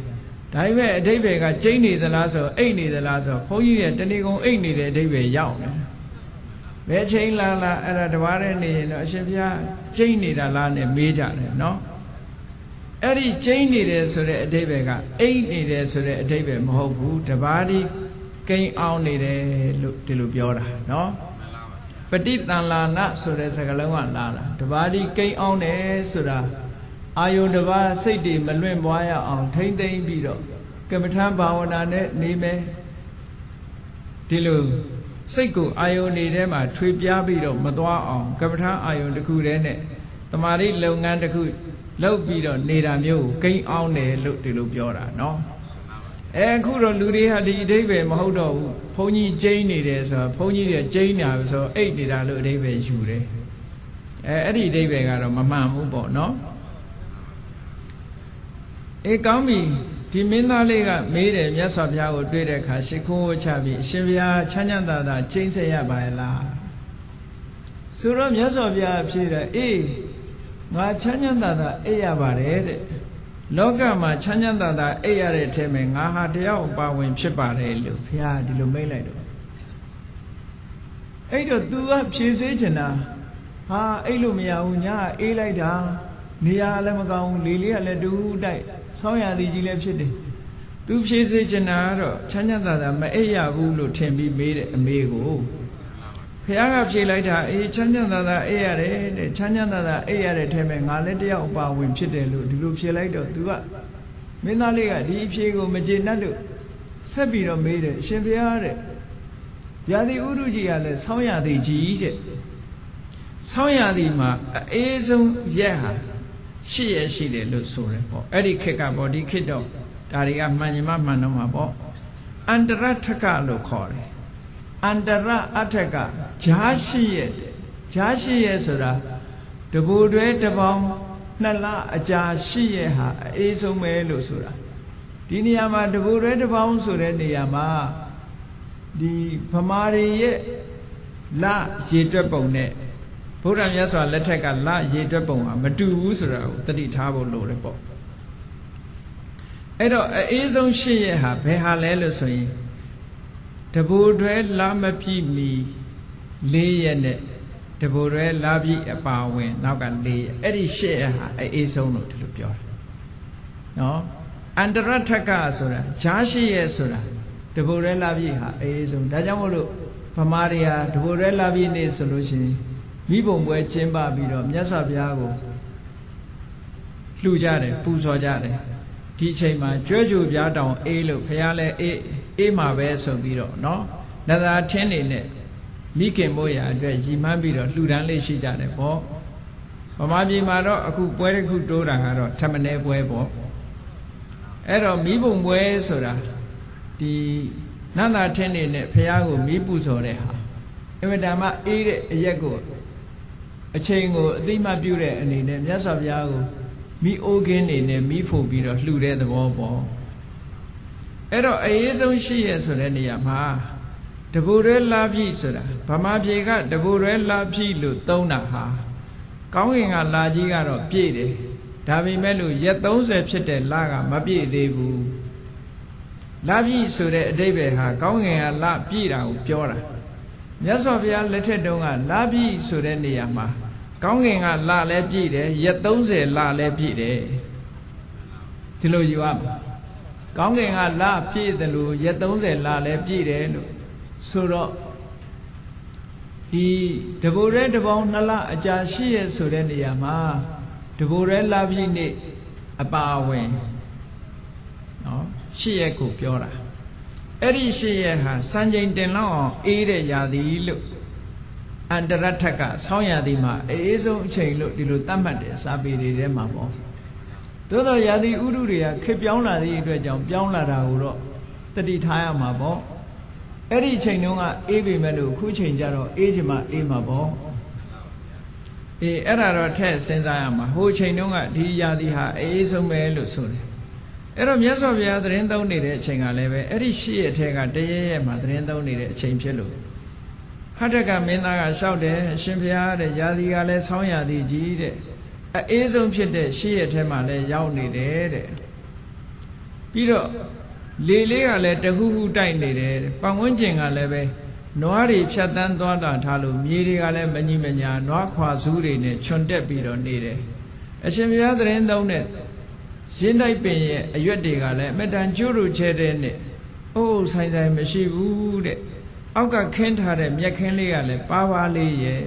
ဒါပေမဲ့အတိဘယ်ကကျိန်းနေသလားဆိုအိတ်နေသလားဆိုဘုန်းကြီးရဲ့တဏီကုံအိတ်နေတဲ့အတိဘယ်ရောက်နေဘယ်ချိန်လာလာအဲ့ဒါတဘာတဲ့နေရင်တော့အရှင်ဘုရားကျိန်းနေတာလားနဲ့မေးကြတယ်နော် အဲ့ဒီကျိန်းနေတယ်ဆိုတဲ့အတိဘယ်ကအိတ်နေတယ်ဆိုတဲ့အတိဘယ်မဟုတ်ဘူးတဘာဒီကိန်းအောင်နေတယ်လို့ဒီလိုပြောတာနော်ပฏิတန်လာနဆိုတဲ့စကားလုံးကလာတာတဘာဒီကိန်းအောင်တယ်ဆိုတာအာယုန်တစ်ပါးစိတ်တွေမလွင့်ပွားရအောင်ထိမ့်သိမ့်ပြီးတော့ကမ္မထာဘာဝနာနဲ့နေမယ်ဒီလိုစိတ်ကိုအာယုန်နေထဲမှာထွေပြားပြီးတော့မသွားအောင်ကမ္မထာအာယုန်တစ်ခုတည်းနဲ့တမာရိလုပ်ငန်းတစ်ခု လှုပ်ပြီးတော့နေတာမျိုးကိုကိန်းအောင်တယ်လို့ဒီလိုပြောတာနော်အဲအခုတော့လူတွေဟာဒီအဓိပ္ပာယ်မဟုတ်တော့ဘူးဘုန်းကြီးကျိန်းနေတယ်ဆိုတော့ဘုန်းကြီးတွေကျိန်းနေတာဆိုတော့အိတ်နေတာလို့အဓိပ္ပာယ်ယူတယ်အဲအဲ့ဒီအဓိပ္ပာယ်ကတော့မမှန်ဘူးပေါ့နော်အေးကောင်းပြီဒီမင်းသားလေးကမေးတယ်မြတ်စွာဘုရားကိုတွေ့တဲ့အခါရှ िख ိုးဝချပြီးအရှင်ဘုရားချမ်းချမ်းသာသာကျိန်းစေရပါရဲ့လားဆိုတော့မြတ်စွာဘုရားဖြေတယ်အေး ငါချမ်းချမ်းသာသာအိပ်ရပါတယ်တဲ့လောကမှာချမ်းချမ်းသာသာအိပ်ရတဲ့အထက်မှာငါဟာတယောက်ပါဝင်ဖြစ်ပါတယ်လို့ဘုရားဒီလိုမိတ်လိုက်တော့အဲ့တော့ तू ကဖြေစေချင်တာဟာအိပ်လို့မရဘူးညာအေးလိုက်တာနေရာလည်းမကောင်းဘူးလေလေးကလည်းတူတိုက်ဆောင်းရသည်ကြီးလည်းဖြစ်တယ်သူဖြေစေချင်တာကတော့ချမ်းချမ်းသာသာမအိပ်ရဘူးလို့ထင်ပြီးမေးတဲ့အမေကို ဖះကဖြေလိုက်တာအေးချမ်းချမ်းသာသာအိပ်ရတယ်တဲ့ချမ်းချမ်းသာသာအိပ်ရတဲ့ထဲမှာငါလည်းတယောက်အပါဝင်ဖြစ်တယ်လို့ဒီလိုဖြေလိုက်တော့ तू ကမင်းသားလေးကဒီအဖြေကိုမကျေနပ်လို့ဆက်ပြီးတော့မေးတယ်အရှင်ဘုရားတဲ့ရာသီဥတုကြီးကလည်းဆောင်းရသည်ကြီးတဲ့ဆောင်းရသည်မှာအေးဆုံးရက်ဟာရှိရရှိတယ်လို့ဆိုတယ်ပေါ့အဲ့ဒီခေတ်ကပေါ့ဒီခေတ်တော့ဒါတွေကမှန်ညီမမှန်တော့မှာပေါ့အန္တရထကလို့ခေါ်တယ် အန္တရအထကဂျားရှိရဂျားရှိရဆိုတာတဘူတွဲတပေါင်းနှစ်လအကြာရှိရဟာအေးဆုံးပဲလို့ဆိုတာဒီနေရာမှာတဘူတွဲတပေါင်းဆိုတဲ့နေရာမှာဒီဗမာတွေရဲ့လရေတွက်ပုံနဲ့ဘုရားမြတ်စွာလက်ထက်ကလရေတွက်ပုံဟာမတူဘူးဆိုတာကိုတတိထားဖို့လိုတယ်ပေါ့အဲ့တော့အေးဆုံးရှစ်ရက်ဟာဘယ်ဟာလဲလို့ဆိုရင် တဘူတွဲလမပြည့်မီ၄ရက်နဲ့တဘူတွဲလာပြည့်အပါဝင်နောက်က၄ရက်အဲ့ဒီရှစ်ရက်ဟာအေးဆုံးလို့ဒီလိုပြောတယ်နော်အန္တရထကဆိုတာဂျားရှိရဲ့ဆိုတာတဘူရဲလာပြည့်ဟာအေးဆုံးဒါကြောင့်မို့လို့ဗမာတွေဟာတဘူရဲလာပြည့်နေ့ဆိုလို့ရှိရင်မိဘုံပွဲကျင်းပပြီးတော့မြတ်စွာဘုရားကိုလှူကြတယ်ပူဇော်ကြတယ်ဒီအချိန်မှာကြွဲကြိုပြားတောင်အေးလို့ဘုရားလည်းအေး အေးမှာပဲဆိုပြီးတော့နော်နသာထင်းနေနဲ့မိခင်မို့ရာအတွက်ရည်မှန်းပြီးတော့လှူဒန်းလေးရှိကြတယ်ပေါ့ဗမာပြည်မှာတော့အခုပွဲတစ်ခုတိုးတာကတော့ထမနေပွဲပေါ့အဲ့တော့မိဘုံပွဲဆိုတာဒီနန္ဒာထင်းနေနဲ့ဖះကိုမိပူဇော်တဲ့ဟာအင်မတန်မှအေးတဲ့အရက်ကိုအချိန်ကိုအတိမပြုတဲ့အနေနဲ့မြတ်စွာဘုရားကိုမိအိုးကင်းနေနဲ့မိဖို့ပြီးတော့လှူတဲ့သဘောပေါ့ အဲ့တော့အရေးဆုံးရှိရဆိုတဲ့နေရာမှာတဘူရဲလာပြီဆိုတာဗမာပြည်ကတဘူရဲလာပြီလို့သုံးတာဟာကောင်းကင်ကလာကြီးကတော့ပြည့်တယ်ဒါပေမဲ့လို့ရက်30ဖြစ်တဲ့လကမပြည့်သေးဘူးလပြည့်ဆိုတဲ့အတိပ္ပယ်ဟာကောင်းကင်ကလပြည့်တာကိုပြောတာမြတ်စွာဘုရားလက်ထက်တုန်းကလပြည့်ဆိုတဲ့နေရာမှာကောင်းကင်ကလလည်းပြည့်တယ်ရက်30လလည်းပြည့်တယ်ဒီလိုယူရမှာ ကောင်းကင်ကလပြည့်တယ်လို့ရက်30လလည်းပြည့်တယ်လို့ဆိုတော့ဒီတဘိုရဲတပေါင်းနှစ်လအကြာရှိရဆိုတဲ့နေရာမှာတဘိုရဲလပြည့်နေ့အပါဝင်နော်ရှိရကိုပြောတာအဲ့ဒီရှိရဟာစံချိန်တင်လောက်အောင်အေးတဲ့ရာသီလို့အန္တရထက်ကဆောင်းရာသီမှာအေးဆုံးအချိန်လို့ဒီလိုသတ်မှတ်တယ်စာပေတွေထဲမှာပေါ့ သို့တော့ရာသီဥတုတွေကခက်ပြောင်းလာတဲ့အတွက်ကြောင့်ပြောင်းလာတာကိုတော့တတိထားရမှာပေါ့အဲ့ဒီချိန်တုန်းကအေးပေမဲ့လို့ခုချိန်ကျတော့အေးချင်မှအေးမှာပေါ့အေးအဲ့ဒါတော့ထက်စဉ်းစားရမှာဟိုချိန်တုန်းကဒီရာသီဟာအေးဆုံးပဲလို့ဆိုတယ်အဲ့တော့မြတ်စွာဘုရားသတင်းသုံးနေတဲ့အချိန်ကလည်းပဲအဲ့ဒီရှိရထဲကတရေရဲ့မှာသတင်းသုံးနေတဲ့အချိန်ဖြစ်လို့ဟတ္တကမင်းသားကလျှောက်တယ်အရှင်ဘုရားတဲ့ရာသီကလည်းဆောင်းရာသီကြီးတဲ့ အေးဆုံးဖြစ်တဲ့ရှိရထဲမှာလည်းရောက်နေတယ်တဲ့ပြီးတော့လေလေးကလည်းတဟုဟုတိုက်နေတယ်ပတ်ဝန်းကျင်ကလည်းပဲနွားတွေဖြတ်တန်းသွားတာထားလို့မြေတွေကလည်းမညီမညာနွားခွာစူးတွေနဲ့ခြုံတက်ပြီးတော့နေတယ်အရှင်ဘုရားသတင်းသုံးတဲ့ရင်းတိုက်ပင်ရဲ့အရွက်တွေကလည်းအမတန်ကျိုးတို့ချဲတဲ့နဲ့အိုးဆိုင်ဆိုင်မရှိဘူးတဲ့အောက်ကခင်းထားတဲ့မြက်ခင်းလေးကလည်းပါပါလေးရဲ့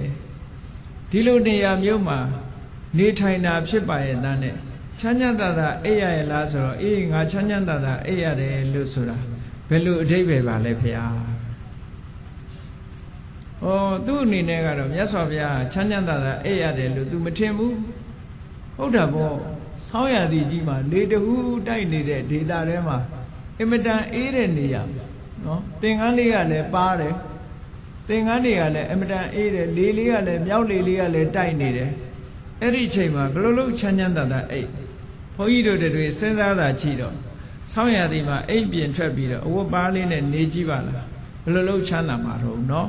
ဒီလိုနေရာမျိုးမှာ နေထိုင်တာဖြစ်ပါရဲ့တန်းနဲ့ချမ်းချမ်းသာသာအိပ်ရရဲ့လားဆိုတော့အေးငါချမ်းချမ်းသာသာအိပ်ရတယ်လို့ဆိုတာဘယ်လိုအဓိပ္ပာယ်ပါလဲဖေဟာ။ဩသူ့အနေနဲ့ကတော့မြတ်စွာဘုရားချမ်းချမ်းသာသာအိပ်ရတယ်လို့ तू မထင်ဘူး။ဟုတ်တာပေါ့။ဆောင်းရသည်ကြီးမှာလေတဟူးတိုက်နေတဲ့ဒေသထဲမှာအင်မတန်အေးတဲ့နေရာနော်။သင်္ကန်းလေးကလည်းပါတယ်။သင်္ကန်းတွေကလည်းအင်မတန်အေးတယ်လေလေးကလည်းမြောက်လေလေးကလည်းတိုက်နေတယ်။ အဲ့ဒီအချိန်မှာဘယ်လိုလုပ်ချမ်းချမ်းသာသာအိပ်ဘုန်းကြီးတို့တွေစဉ်းစားတာကြည့်တော့ဆောင်းရသည်မှာအိမ်ပြင်ထွက်ပြီးတော့အဝတ်ပါးလေးနဲ့နေကြည့်ပါလားဘယ်လိုလုပ်ချမ်းသာမှာတော့နော်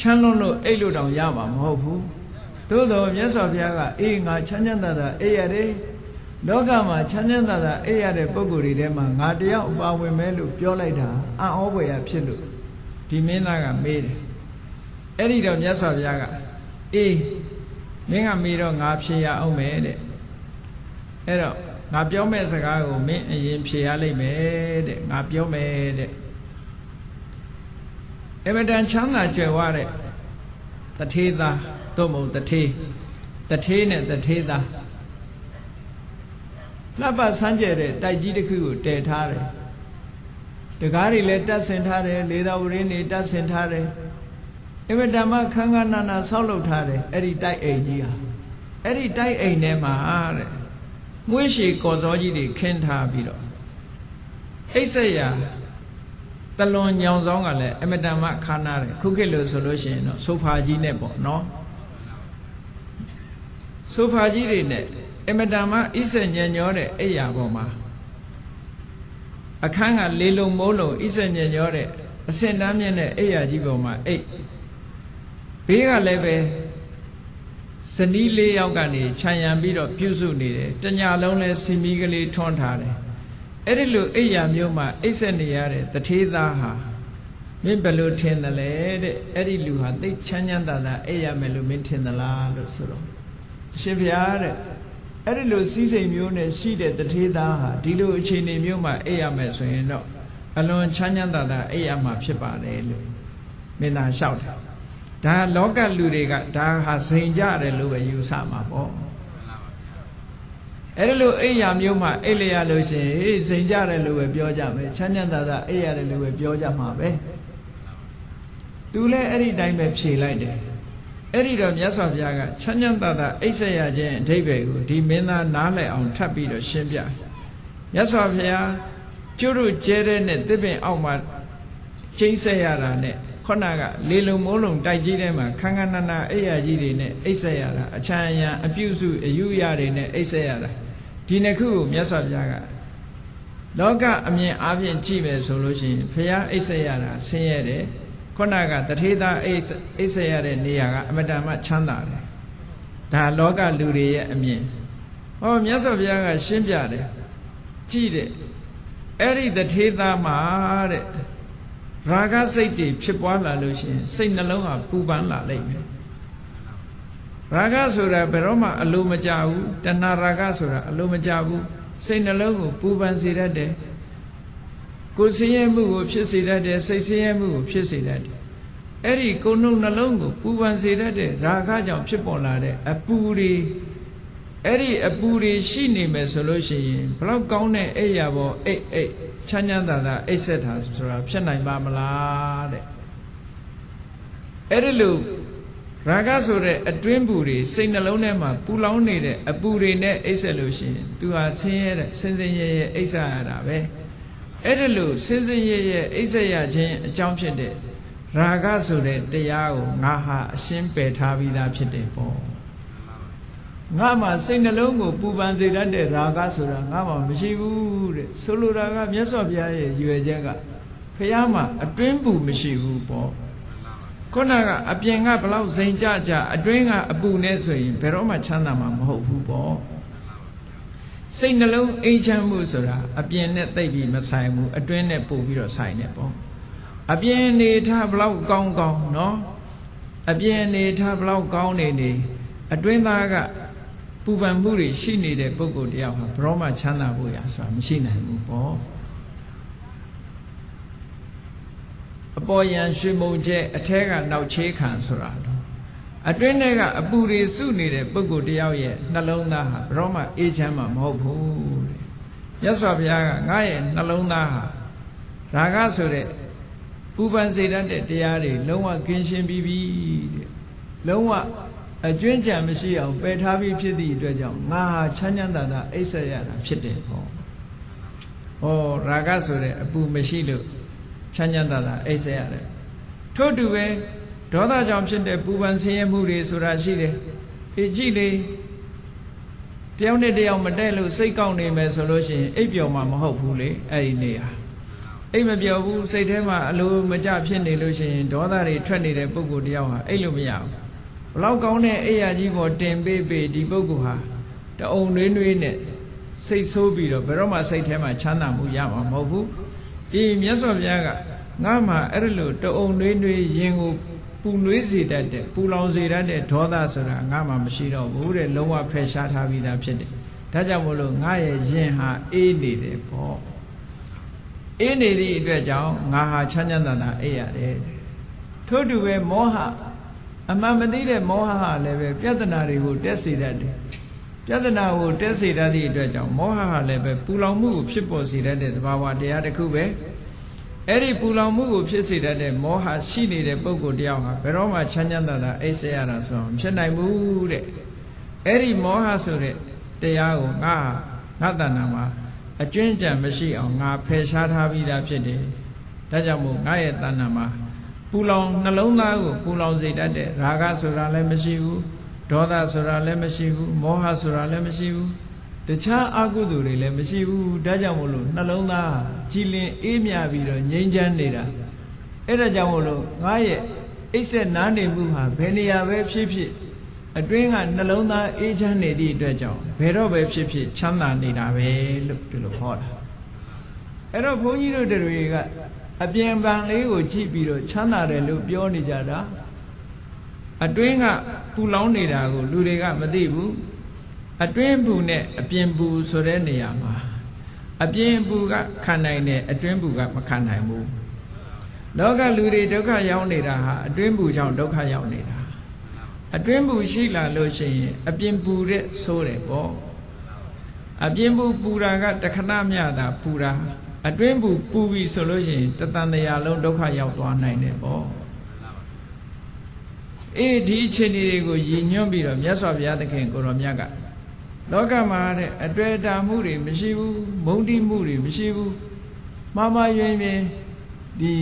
ချမ်းလွန်းလို့အိတ်လို့တောင်ရမှာမဟုတ်ဘူးသို့တော်မြတ်စွာဘုရားကအေးငါချမ်းချမ်းသာသာအိပ်ရတယ်လောကမှာချမ်းချမ်းသာသာအိပ်ရတဲ့ပုံကိုယ်တွေထဲမှာငါတယောက်အပါဝင်မဲလို့ပြောလိုက်တာအံ့ဩဖွယ်ရဖြစ်လို့ဒီမင်းသားကမေးတယ်အဲ့ဒီတော့မြတ်စွာဘုရားကအေး မင်းကမေးတော့ငါဖြေရအောင်မယ်တဲ့အဲ့တော့ငါပြောမဲ့စကားကိုမင်းအရင်ဖြေရလိမ့်မယ်တဲ့ငါပြောမယ်တဲ့အမတန်ချမ်းသာကြွယ်ဝတဲ့တထေးသားသို့မဟုတ်တထေးတထေးနဲ့တထေးသားလှပဆန်းကျဲတဲ့တိုက်ကြီးတစ်ခုကိုတည်ထားတယ်တကားတွေလည်းတတ်ဆင်ထားတယ်လေသာဝရင်းတွေတတ်ဆင်ထားတယ် အမတန်မှခန်းခန်းနာနာဆောက်လုပ်ထားတယ်အဲ့ဒီတိုက်အိမ်ကြီးဟာအဲ့ဒီတိုက်အိမ်ထဲမှာတဲ့မွေးရှည်ကော်စောကြီးတွေခင်းထားပြီးတော့အိတ်ဆက်ရာတလွန်ညောင်ဆောင်ကလည်းအမတန်မှခါနာတယ်ခုခေတ်လို့ဆိုလို့ရှိရင်တော့ဆိုဖာကြီးနဲ့ပေါ့နော်ဆိုဖာကြီးတွေနဲ့အမတန်မှဣဆက်ညံ့ညောတဲ့အိယာပေါ်မှာအခန်းကလေလုံမိုးလုံဣဆက်ညံ့ညောတဲ့အစင်တန်းမြင့်တဲ့အိယာကြီးပေါ်မှာအိတ် ဘေးကလည်းပဲဇနီးလေးယောက်ကနေခြံရံပြီးတော့ပြုစုနေတယ်တညာလုံးလဲစီမီကလေးထွန်းထားတယ်အဲ့ဒီလိုအိယာမျိုးမှာအိပ်ဆက်နေရတဲ့တထေးသားဟာမင်းဘယ်လိုထင်တယ်လဲတဲ့အဲ့ဒီလူဟာသိချမ်းချမ်းသာသာအိပ်ရမယ်လို့မင်းထင်သလားလို့ဆိုတော့အရှင်ဘုရားတဲ့အဲ့ဒီလိုစီးစိမ်မျိုးနဲ့ရှိတဲ့တထေးသားဟာဒီလိုအခြေအနေမျိုးမှာအိပ်ရမယ်ဆိုရင်တော့အလွန်ချမ်းချမ်းသာသာအိပ်ရမှာဖြစ်ပါတယ်လို့မင်းသားလျှောက်တယ် ဒါလောကလူတွေကဒါဟာစိန်ကြတယ်လို့ပဲယူဆမှာပေါ့အဲ့လိုအိယာမျိုးမှာအိတ်လျရလို့ရှိရင်ဟေးစိန်ကြတယ်လို့ပဲပြောကြမယ်ချမ်းချမ်းသာသာအိတ်ရတယ်လို့ပဲပြောကြမှာပဲသူလည်းအဲ့ဒီတိုင်းပဲဖြေလိုက်တယ်အဲ့ဒီတော့မြတ်စွာဘုရားကချမ်းချမ်းသာသာအိပ်ဆက်ရခြင်းအဓိပ္ပာယ်ကိုဒီမင်းသားနားလည်အောင်ထပ်ပြီးတော့ရှင်းပြမြတ်စွာဘုရားကျွတ်တို့ကျဲတဲ့နဲ့တစ်ပင်အောက်မှာကျိမ့်ဆက်ရတာနဲ့ ခုနကလေလုံမိုးလုံတိုက်ကြီးထဲမှာခန်းခန်းနာနာအိယာကြီးတွေနဲ့အိပ်ဆက်ရတာအချမ်းအယံအပြုစုအယူရတွေနဲ့အိပ်ဆက်ရတာဒီနှစ်ခုကိုမြတ်စွာဘုရားကလောကအမြင်အားဖြင့်ကြည့်မယ်ဆိုလို့ရှိရင်ဘုရားအိပ်ဆက်ရတာဆင်းရဲတယ်ခုနကတထေသာအိပ်အိပ်ဆက်ရတဲ့နေရာကအမတန်မှချမ်းသာတယ်ဒါလောကလူတွေရဲ့အမြင်ဟောမြတ်စွာဘုရားကရှင်းပြတယ်ကြည့်တဲ့အဲ့ဒီတထေသာမှာတဲ့ ရာဂစိတ်တွေဖြစ်ပွားလာလို့ရှိရင်စိတ်နှလုံးဟာပူပန်လာလိမ့်မယ်ရာဂဆိုတာဘယ်တော့မှအလိုမကျဘူးတဏှာရာဂဆိုတာအလိုမကျဘူးစိတ်နှလုံးကိုပူပန်စေတတ်တယ်ကိုယ်ဆင်းရဲမှုကိုဖြစ်စေတတ်တယ်စိတ်ဆင်းရဲမှုကိုဖြစ်စေတတ်တယ်အဲ့ဒီကိုယ်နှုတ်နှလုံးကိုပူပန်စေတတ်တဲ့ရာဂကြောင့်ဖြစ်ပေါ်လာတဲ့အပူတွေ အဲ့ဒီအပူတွေရှိနေမယ်ဆိုလို့ရှိရင်ဘလောက်ကောင်းတဲ့အိယာဘောအိတ်အိတ်ချမ်းချမ်းသာသာအိတ်ဆက်တာဆိုတာဖြစ်နိုင်ပါမလားတဲ့အဲ့ဒီလိုရာဂဆိုတဲ့အတွင်းပူတွေစိတ်နှလုံးထဲမှာပူလောင်နေတဲ့အပူတွေနဲ့အိတ်ဆက်လို့ရှိရင်သူဟာဆင်းရဲတဲ့စင်စင်ရဲရဲအိတ်ဆက်ရတာပဲအဲ့ဒီလိုစင်စင်ရဲရဲအိတ်ဆက်ရခြင်းအကြောင်းဖြစ်တဲ့ရာဂဆိုတဲ့တရားကိုငါဟာအရှင်းပယ်ထားပြီးသားဖြစ်တယ်ပေါ့ ငါမှစိတ်နှလုံးကိုပူပန်စေတတ်တဲ့ရာဂဆိုတာငါမှမရှိဘူးတဲ့ဆိုလိုတာကမြတ်စွာဘုရားရဲ့ရွယ်ချက်ကဖះမှာအတွင်းပူမရှိဘူးပေါ့ခုနကအပြင်ကဘလောက်စိန်ကြကြအတွင်းကအပူနဲ့ဆိုရင်ဘယ်တော့မှချမ်းသာမှာမဟုတ်ဘူးပေါ့စိတ်နှလုံးအိမ်ချမ်းမှုဆိုတာအပြင်နဲ့တိတ်ပြီးမဆိုင်ဘူးအတွင်းနဲ့ပို့ပြီးတော့ဆိုင်နေပေါ့အပြင်နေထားဘလောက်ကောင်းကောင်းเนาะအပြင်နေထားဘလောက်ကောင်းနေနေအတွင်းသားက ပူပန်မှုတွေရှိနေတဲ့ပုဂ္ဂိုလ်တယောက်ဟာဘရောမှချမ်းသာဖို့ရဆိုတာမရှိနိုင်ဘူးပေါ့အပေါ်ယံရွှေမုံကျဲအထဲကနောက်ချေးခံဆိုတာတော့အတွင်းထဲကအပူတွေစုနေတဲ့ပုဂ္ဂိုလ်တယောက်ရဲ့နှလုံးသားဟာဘရောမှအေးချမ်းမှာမဟုတ်ဘူးတဲ့မြတ်စွာဘုရားကငါရဲ့နှလုံးသားဟာရာဂဆိုတဲ့ပူပန်စေတတ်တဲ့တရားတွေလုံးဝကင်းရှင်းပြီးပြီတဲ့လုံးဝ အကျွင်းကြံမရှိအောင်ပယ်ထားပြီးဖြစ်သည့်အတွက်ကြောင့်ငါဟာချမ်းချမ်းသာသာအိပ်ဆက်ရတာဖြစ်တယ်ပေါ့။ဩရာဂဆိုတဲ့အပူမရှိလို့ချမ်းချမ်းသာသာအိပ်ဆက်ရတယ်။ထို့တူပဲဒေါသကြောင့်ဖြစ်တဲ့ပူပန်ဆင်းရဲမှုတွေဆိုတာရှိတယ်။အေးကြည့်လေတယောက်နဲ့တယောက်မတက်လို့စိတ်ကောက်နေမယ်ဆိုလို့ရှိရင်အိပ်ပျော်မှာမဟုတ်ဘူးလေအဲ့ဒီနေရာအိပ်မပျော်ဘူးစိတ်ထဲမှာအလိုမကျဖြစ်နေလို့ရှိရင်ဒေါသတွေထွက်နေတဲ့ပုဂ္ဂိုလ်တယောက်ဟာအိပ်လို့မရဘူးဘ လောက်ကောင်းတဲ့အိယာကြီးပေါ်တင်ပေးပေးဒီပုဂ္ဂိုလ်ဟာတအုံနှွေးနှွေးနဲ့စိတ်ဆိုးပြီးတော့ဘယ်တော့မှစိတ်ထဲမှာချမ်းသာမှုရမှာမဟုတ်ဘူးအေးမြတ်စွာဘုရားကငါမှအဲ့ဒီလိုတအုံနှွေးနှွေးရင်ကိုပူနွေးစေတတ်တဲ့ပူလောင်စေတတ်တဲ့ဒေါသဆိုတာငါမှမရှိတော့ဘူးတဲ့လုံးဝဖယ်ရှားထားပြီးသားဖြစ်တယ်ဒါကြောင့်မို့လို့ငါရဲ့ရင်ဟာအေးနေတယ်ပေါ့အေးနေသည့်အတွက်ကြောင့်ငါဟာချမ်းချမ်းသာသာအေးရတယ်ထို့တူပဲမောဟ အမှန်မသိတဲ့မောဟဟာလည်းပဲပြဿနာတွေကိုတက်စေတတ်တယ်ပြဿနာကိုတက်စေတတ်သည့်အတွက်ကြောင့်မောဟဟာလည်းပဲပူလောင်မှုကိုဖြစ်ပေါ်စေတတ်တဲ့သဘာဝတရားတစ်ခုပဲအဲ့ဒီပူလောင်မှုကိုဖြစ်စေတတ်တဲ့မောဟရှိနေတဲ့ပုဂ္ဂိုလ်တယောက်ဟာဘယ်တော့မှချမ်းချမ်းသာသာအိပ်စေရတာဆိုတော့မဖြစ်နိုင်ဘူးတဲ့အဲ့ဒီမောဟဆိုတဲ့တရားကိုငါငါတဏ္ဍာမှာအကျွင်းကြံမရှိအောင်ငါဖယ်ရှားထားပြီးသားဖြစ်တယ်ဒါကြောင့်မို့ငါရဲ့တဏ္ဍာမှာ ပူလောင်နှလုံးသားကိုပူလောင်စေတတ်တဲ့ရာဂဆိုတာလည်းမရှိဘူးဒေါသဆိုတာလည်းမရှိဘူးမောဟဆိုတာလည်းမရှိဘူးတခြားအကုသိုလ်တွေလည်းမရှိဘူးဒါကြောင့်မို့လို့နှလုံးသားကြည်လင်အေးမြပြီးတော့ငြိမ်းချမ်းနေတာအဲ့ဒါကြောင့်မို့လို့ငါရဲ့အိတ်ဆက်နားနေမှုဟာဘယ်နေရာပဲဖြစ်ဖြစ်အတွင်းကနှလုံးသားအေးချမ်းနေသည့်အတွက်ကြောင့်ဘယ်တော့ပဲဖြစ်ဖြစ်ချမ်းသာနေတာပဲလို့ဒီလိုဟောတာအဲ့တော့ဘုန်းကြီးတို့တွေက အပြင်ပံလေးကိုကြည့်ပြီးတော့ချမ်းသာတယ်လို့ပြောနေကြတာအတွင်းကပူလောင်နေတာကိုလူတွေကမသိဘူးအတွင်းပူနဲ့အပြင်ပူဆိုတဲ့နေရာမှာအပြင်ပူကခံနိုင်တယ်အတွင်းပူကမခံနိုင်ဘူးလောကလူတွေဒုက္ခရောက်နေတာဟာအတွင်းပူကြောင့်ဒုက္ခရောက်နေတာအတွင်းပူရှိလာလို့ရှိရင်အပြင်ပူတဲ့ဆိုးတယ်ပေါ့အပြင်ပူပူတာကတခဏမျှတာပူတာ အတွင်းပူပူပြီဆိုလို့ရှိရင်တတန်တရာလုံးဒုက္ခရောက်သွားနိုင်တယ်ပေါ့အေးဒီအခြေအနေတွေကိုရည်ညွှန်းပြီးတော့မြတ်စွာဘုရားသခင်ကိုရောမြတ်ကလောကမှာတဲ့အတွေ့အတာမှုတွေမရှိဘူးမုန်းတိမှုတွေမရှိဘူးမှားမှားယွင်းယွင်းဒီ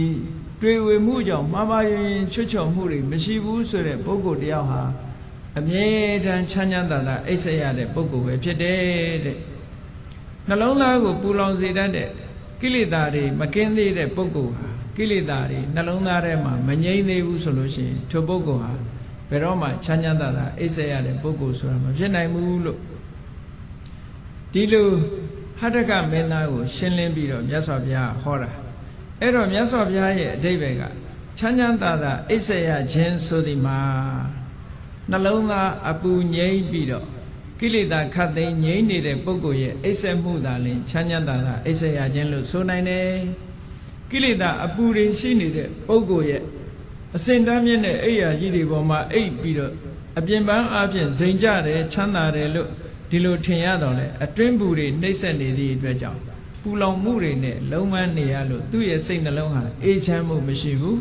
တွေ့ဝေမှုကြောင့်မှားမှားယွင်းယွင်းချွတ်ချော်မှုတွေမရှိဘူးဆိုတဲ့ပုဂ္ဂိုလ်တယောက်ဟာအမြဲတမ်းချမ်းချမ်းသာသာအိပ်ဆက်ရတဲ့ပုဂ္ဂိုလ်ပဲဖြစ်တယ်တဲ့နှလုံးသားကိုပူလောင်စေတတ်တဲ့ ကိလေသာတွေမကင်းသေးတဲ့ပုဂ္ဂိုလ်ဟာကိလေသာတွေနှလုံးသားထဲမှာမငြိမ့်သေးဘူးဆိုလို့ရှိရင်ထိုပုဂ္ဂိုလ်ဟာဘယ်တော့မှချမ်းချမ်းသာသာအိပ်ဆက်ရတဲ့ပုဂ္ဂိုလ်ဆိုတာမဖြစ်နိုင်ဘူးလို့ဒီလိုဟတ္တကမင်းသားကို ရှင်းလင်းပြီးတော့မြတ်စွာဘုရားဟောတာအဲ့တော့မြတ်စွာဘုရားရဲ့အဓိပ္ပာယ်ကချမ်းချမ်းသာသာအိပ်ဆက်ရခြင်းဆိုဒီမှာနှလုံးသားအပူငြိမ့်ပြီးတော့ ကိလေသာခတ်သိမ်းငြိမ့်နေတဲ့ပုဂ္ဂိုလ်ရဲ့အိပ်ဆက်မှုသာလင်ချမ်းချမ်းသာသာအိပ်ဆက်ရခြင်းလို့ဆိုနိုင်တယ်ကိလေသာအပူတွေရှိနေတဲ့ပုဂ္ဂိုလ်ရဲ့အစဉ်တမ်းမြင့်တဲ့အိယာကြီးတွေပေါ်မှာအိပ်ပြီးတော့အပြင်ပန်းအပြင်ဇိမ်ကြတယ်ချမ်းသာတယ်လို့ဒီလိုထင်ရတော့လေအတွင်းဘူးတွေနှိမ့်ဆက်နေသည့်အတွက်ကြောင့်ပူလောင်မှုတွေနဲ့လုံးဝနေရလို့သူ့ရဲ့စိတ်နှလုံးဟာအေးချမ်းမှုမရှိဘူး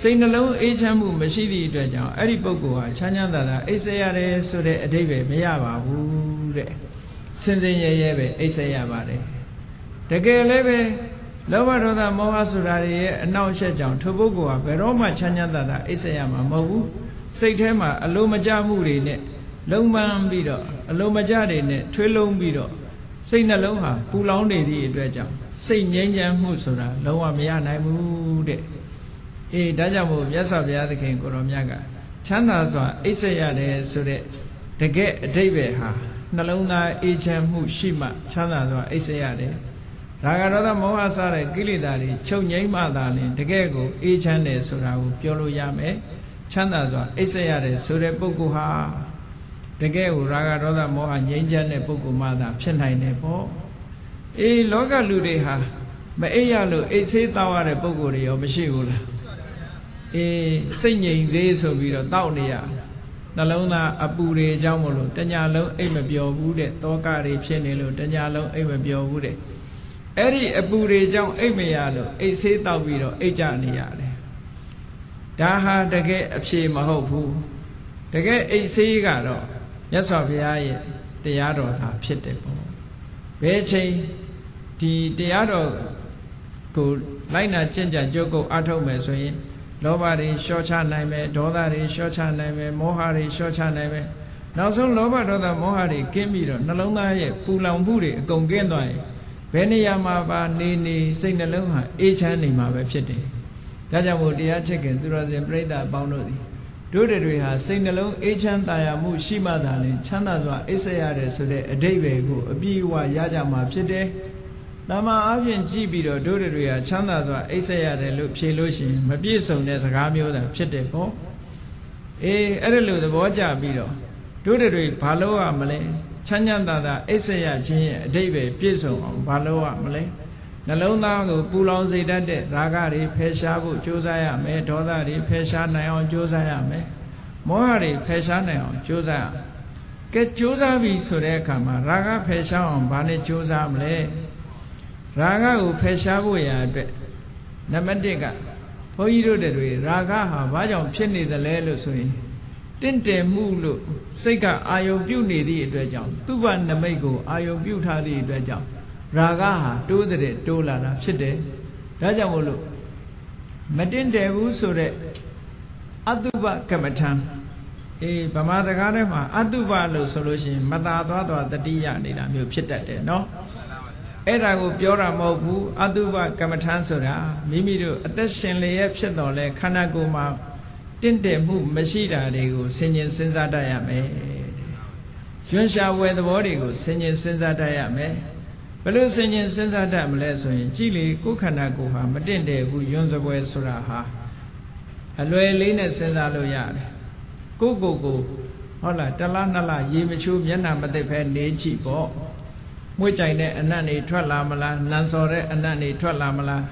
စိတ်နှလုံးအေးချမ်းမှုမရှိသည့်အတွက်ကြောင့်အဲ့ဒီပုဂ္ဂိုလ်ဟာချမ်းချမ်းသာသာအိပ်စက်ရတယ်ဆိုတဲ့အဓိပ္ပာယ်မရပါဘူးတဲ့စင်စင်ရဲရဲပဲအိပ်စက်ရပါတယ်တကယ်လည်းပဲလောဘဒေါသမောဟဆိုတာတွေရဲ့အနောက်ရှက်ကြောင့်ထိုပုဂ္ဂိုလ်ဟာဘယ်တော့မှချမ်းချမ်းသာသာအိပ်စက်ရမှာမဟုတ်ဘူးစိတ်ထဲမှာအလိုမကျမှုတွေနဲ့လုံးပန်းပြီးတော့အလိုမကျတွေနဲ့ထွေးလုံးပြီးတော့စိတ်နှလုံးဟာပူလောင်နေသည့်အတွက်ကြောင့်စိတ်ငြိမ်းချမ်းမှုဆိုတာလုံးဝမရနိုင်ဘူးတဲ့ အေးဒါကြောင့်မို့မြတ်စွာဘုရားသခင်ကိုရောမြတ်ကချမ်းသာစွာအိပ်ဆက်ရတယ်ဆိုတဲ့တကယ်အတိတ်ပဲဟာနှလုံးသားအေးချမ်းမှုရှိမှချမ်းသာစွာအိပ်ဆက်ရတယ်ရာဂဒေါသမောဟစတဲ့ကိလေသာတွေချုပ်ငြိမ်းမှသာလျှင်တကယ်ကိုအေးချမ်းတယ်ဆိုတာကိုပြောလို့ရမယ်ချမ်းသာစွာအိပ်ဆက်ရတယ်ဆိုတဲ့ပုဂ္ဂိုလ်ဟာတကယ်ကိုရာဂဒေါသမောဟငြိမ်းချမ်းတဲ့ပုဂ္ဂိုလ်မှသာဖြစ်နိုင်တယ်ပေါ့အေးလောကလူတွေဟာမအိပ်ရလို့အိတ်ဆေးတောက်ရတဲ့ပုဂ္ဂိုလ်တွေရောမရှိဘူးလား အေးစိတ်ငြိမ်သေးဆိုပြီးတော့တောက်နေရနှလုံးသားအပူတွေအကြောင်းမလို့တညာလုံးအိတ်မပျော်ဘူးတဲ့တောကတွေဖြစ်နေလို့တညာလုံးအိတ်မပျော်ဘူးတဲ့အဲ့ဒီအပူတွေကြောင့်အိတ်မရလို့အိတ်ဆေးတောက်ပြီးတော့အိတ်ကြနေရတယ်ဒါဟာတကယ်အဖြေမဟုတ်ဘူးတကယ်အိတ်ဆေးကတော့မြတ်စွာဘုရားရဲ့တရားတော်သာဖြစ်တယ်ပေါ့ဘယ်ချိန်ဒီတရားတော်ကိုလိုက်နာကျင့်ကြံကြုတ်ကုတ်အထုတ်မယ်ဆိုရင် လောဘတွေလျှော့ချနိုင်မယ်ဒေါသတွေလျှော့ချနိုင်မယ်မောဟတွေလျှော့ချနိုင်မယ်နောက်ဆုံးလောဘဒေါသမောဟတွေကင်းပြီးတော့နှလုံးသားရဲ့ပူလောင်မှုတွေအကုန်ကင်းသွားရင်ဘယ်နေရာမှာပါနေနေစိတ်နှလုံးဟာအေးချမ်းနေမှာပဲဖြစ်တယ်ဒါကြောင့်မို့တရားချစ်ခင်သူတော်စင်ပြိဿအပေါင်းတို့သည်တို့တွေဟာစိတ်နှလုံးအေးချမ်းသာယာမှုရှိမှသာလျှင်ချမ်းသာစွာအိပ်ဆက်ရတယ်ဆိုတဲ့အဓိပ္ပာယ်ကိုအပြည့်အဝရကြမှာဖြစ်တယ်။ တမန်အပြင်ကြည့်ပြီးတော့တို့တွေဟာချမ်းသာစွာအိပ်ဆက်ရတယ်လို့ဖြေလို့ရှိရင်မပြည့်စုံတဲ့စကားမျိုးသာဖြစ်တယ်ပေါ့။အေးအဲ့ဒါလို့သဘောကျပြီးတော့တို့တွေဘာလို့ရမလဲချမ်းချမ်းသာသာအိပ်ဆက်ရခြင်းရဲ့အဓိပ္ပာယ်ပြည့်စုံအောင်ဘာလို့ရမလဲ။နှလုံးသားကိုပူလောင်စေတတ်တဲ့ရာဂတွေဖယ်ရှားဖို့ကြိုးစားရမယ်ဒေါသတွေဖယ်ရှားနိုင်အောင်ကြိုးစားရမယ်မောဟတွေဖယ်ရှားနိုင်အောင်ကြိုးစားရကဲကြိုးစားပြီဆိုတဲ့အခါမှာရာဂဖယ်ရှားအောင်ဘာနဲ့ကြိုးစားမလဲ ရာဂကိုဖယ်ရှားဖို့ရာအတွက်နံပါတ်1ကဘုန်းကြီးတို့တွေရာဂဟာဘာကြောင့်ဖြစ်နေသလဲလို့ဆိုရင်တင့်တယ်မှုလို့စိတ်ကအာယုံပြုတ်နေသည့်အတွက်ကြောင့်သူ့ဘနမိတ်ကိုအာယုံပြုတ်ထားသည့်အတွက်ကြောင့်ရာဂဟာတိုးတဲ့တိုးလာတာဖြစ်တယ်ဒါကြောင့်မို့လို့မတင်တယ်ဘူးဆိုတဲ့အတုပကမ္မထံအေးဗမာစကားထဲမှာအတုပလို့ဆိုလို့ရှိရင်မသာသွားသွားတတိယနေတာမျိုးဖြစ်တတ်တယ်နော် အဲ့ဒါကိုပြောတာမဟုတ်ဘူးအတုပကမ္မထံဆိုတာမိမိတို့အသက်ရှင်လျက်ဖြစ်တော်လဲခန္ဓာကိုယ်မှာတင့်တယ်မှုမရှိတာတွေကိုဆင်ញင်စဉ်းစားတတ်ရမယ်ရွှင်ရှားဝယ်သဘောတွေကိုဆင်ញင်စဉ်းစားတတ်ရမယ်ဘယ်လိုဆင်ញင်စဉ်းစားတတ်မလဲဆိုရင်ကြည်လေကိုယ်ခန္ဓာကိုယ်ဟာမတင့်တယ်ဘူးယွန်းစပွဲဆိုတာဟာအလွယ်လေးနဲ့စဉ်းစားလို့ရတယ်ကိုယ့်ကိုယ်ကိုဟုတ်လားတလားနှစ်လားရေမချိုးမျက်နှာမသိဖဲနေကြည့်ပေါ့ မွေးကြိုင်တဲ့အနတ်နေထွက်လာမလားနန်စော်တဲ့အနတ်နေထွက်လာမလား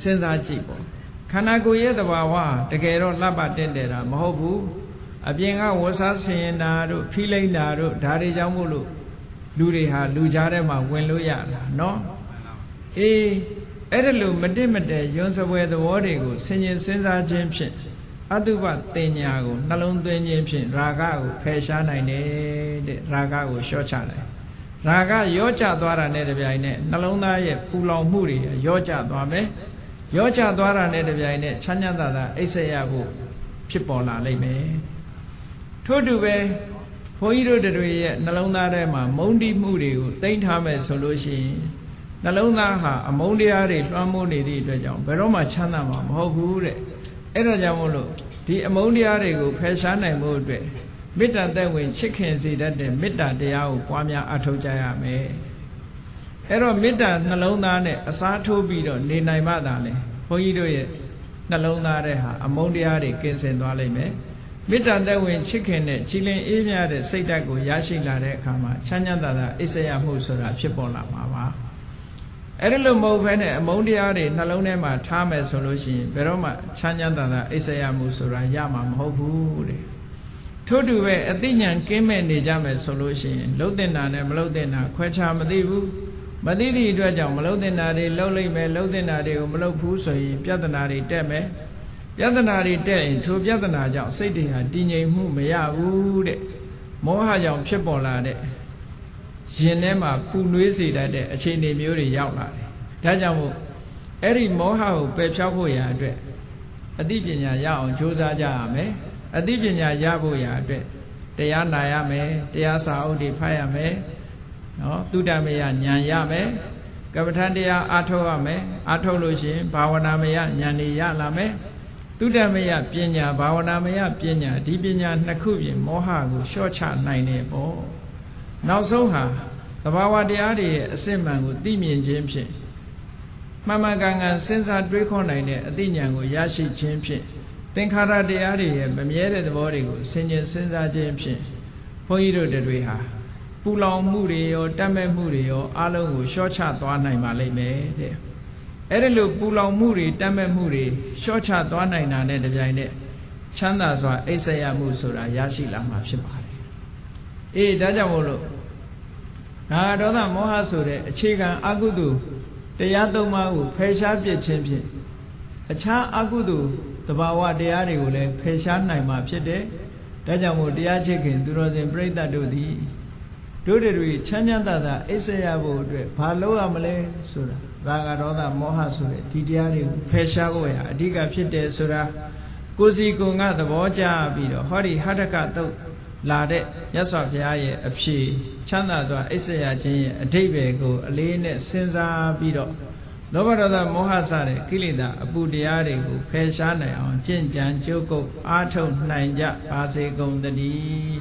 စဉ်းစားကြည့်ပေါ့ခန္ဓာကိုယ်ရဲ့သဘာဝတကယ်တော့လှပတင့်တယ်တာမဟုတ်ဘူးအပြင်ကဝဆာဆင်တာတို့ဖိလိမ့်တာတို့ဒါတွေကြောင့်မို့လို့လူတွေဟာလူကြားထဲမှာဝင်လို့ရတာနော်အေးအဲ့ဒါလို့မတင့်မတဲယွန်းစပွဲသဘောတွေကိုဆင်ញင်စဉ်းစားခြင်းဖြင့်အတုပတင်ညာကိုနှလုံးသွင်းခြင်းဖြင့်ရာဂကိုဖယ်ရှားနိုင်တယ်တဲ့ရာဂကိုလျှော့ချနိုင် ရာဂရောကျသွားတာနဲ့တပြိုင်နက်နှလုံးသားရဲ့ပူလောင်မှုတွေရောကျသွားမယ်ရောကျသွားတာနဲ့တပြိုင်နက်ချမ်းသာသာအိပ်စက်ရဖို့ဖြစ်ပေါ်လာလိမ့်မယ်ထို့တူပဲဘုန်းကြီးတို့တွေရဲ့နှလုံးသားထဲမှာမုန်းတိမှုတွေကိုတိမ့်ထားမယ်ဆိုလို့ရှိရင်နှလုံးသားဟာအမုန်းတရားတွေလွှမ်းမိုးနေသည့်အတွက်ကြောင့်ဘယ်တော့မှချမ်းသာမှာမဟုတ်ဘူးတဲ့အဲ့ဒါကြောင့်မို့လို့ဒီအမုန်းတရားတွေကိုဖယ်ရှားနိုင်ဖို့အတွက် မေတ္တာသက်ဝင်ချစ်ခင်စေတတ်တဲ့မေတ္တာတရားကိုပွားများအထောက်ကြရမယ်အဲ့တော့မေတ္တာနှလုံးသားနဲ့အစားထိုးပြီးတော့နေနိုင်မှသာလေဘုန်းကြီးတို့ရဲ့နှလုံးသားထဲဟာအမုန်းတရားတွေကင်းစင်သွားလိမ့်မယ်မေတ္တာသက်ဝင်ချစ်ခင်တဲ့ကြည်လင်အေးမြတဲ့စိတ်ဓာတ်ကိုရရှိလာတဲ့အခါမှာချမ်းသာသာအိဆရာမှုဆိုတာဖြစ်ပေါ်လာမှာပါအဲ့ဒီလိုမဟုတ်ဘဲနဲ့အမုန်းတရားတွေနှလုံးထဲမှာထားမယ်ဆိုလို့ရှိရင်ဘယ်တော့မှချမ်းသာသာအိဆရာမှုဆိုတာရမှာမဟုတ်ဘူးတဲ့ ထို့တူပဲအသိဉာဏ်ကင်းမဲ့နေကြမယ်ဆိုလို့ရှိရင်လှုပ်တင်တာနဲ့မလှုပ်တင်တာခွဲခြားမသိဘူးမသိသည့်အတွက်ကြောင့်မလှုပ်တင်တာတွေလှုပ်လိုက်မယ်လှုပ်တင်တာတွေကိုမလှုပ်ဘူးဆိုရင်ပြဿနာတွေတက်မယ်ပြဿနာတွေတက်ရင်ထိုပြဿနာကြောင့်စိတ်တွေဟာတည်ငြိမ်မှုမရဘူးတဲ့မောဟကြောင့်ဖြစ်ပေါ်လာတဲ့ရင်ထဲမှာပူနွေးစေတတ်တဲ့အခြေအနေမျိုးတွေရောက်လာတယ်ဒါကြောင့်မို့အဲ့ဒီမောဟကိုပယ်ဖြောက်ဖို့ရာအတွက်အသိပညာရအောင်ကြိုးစားကြရမယ် အသိပညာရဖို့ရာအတွက်တရားနာရမယ်တရားစာအုပ်တွေဖတ်ရမယ်နော်သုတ္တမယဉာဏ်ရမယ်ကပ္ပထတရားအားထုတ်ရမယ်အားထုတ်လို့ရှိရင်ဘာဝနာမယဉာဏ်တွေရလာမယ်သုတ္တမယပညာဘာဝနာမယပညာဒီပညာနှစ်ခုပြင်မောဟကိုလျှော့ချနိုင်တယ်ပေါ့နောက်ဆုံးဟာသဘာဝတရားတွေရဲ့အစစ်မှန်ကိုသိမြင်ခြင်းဖြင့်မှန်မှန်ကန်ကန်စဉ်းစားတွေးခေါ်နိုင်တဲ့အသိဉာဏ်ကိုရရှိခြင်းဖြင့် သင်္ခါရတရားတွေရဲ့မမြဲတဲ့သဘောတွေကိုဆင်ခြင်စဉ်းစားခြင်းဖြင့်ဘုန်းကြီးတို့တွေဟာပူလောင်မှုတွေရောတတ်မဲ့မှုတွေရောအလုံးကိုလျှော့ချသွားနိုင်ပါလိမ့်မယ်တဲ့အဲ့ဒီလိုပူလောင်မှုတွေတတ်မဲ့မှုတွေလျှော့ချသွားနိုင်တာနဲ့တပြိုင်နက်ချမ်းသာစွာအိပ်စက်ရမှုဆိုတာရရှိလာမှာဖြစ်ပါတယ်အေးဒါကြောင့်မို့လို့နာဒေါသမောဟဆိုတဲ့အခြေခံအကုသိုလ်တရားသုံးပါးကိုဖယ်ရှားပြစ်ခြင်းဖြင့်အခြားအကုသိုလ် တဘာဝတရားတွေကိုလည်းဖယ်ရှားနိုင်မှာဖြစ်တယ်ဒါကြောင့်မို့တရားချစ်ခင်သူတော်စင်ပြိဿတ်တို့သည်တို့တွေချမ်းချမ်းသာသာအိပ်စက်ရဖို့အတွက်ဘာလုပ်ရမလဲဆိုတာရာဂဒေါသမောဟဆိုတဲ့ဒီတရားတွေကိုဖယ်ရှားဖို့ရအဓိကဖြစ်တယ်ဆိုတာကိုစီကုံကသဘောကျပြီးတော့ဟောဒီဟတကတုတ်လာတဲ့မြတ်စွာဘုရားရဲ့အဖြေချမ်းသာစွာအိပ်စက်ရခြင်းရဲ့အဓိပ္ပာယ်ကိုအလေးနဲ့စဉ်းစားပြီးတော့ လောဘဒေါသမောဟစတဲ့ကိလေသာအပူတရားတွေကိုဖယ်ရှားနိုင်အောင်ကြင်ကြံကြိုးကုပ်အားထုတ်နိုင်ကြပါစေကုန်သတည်း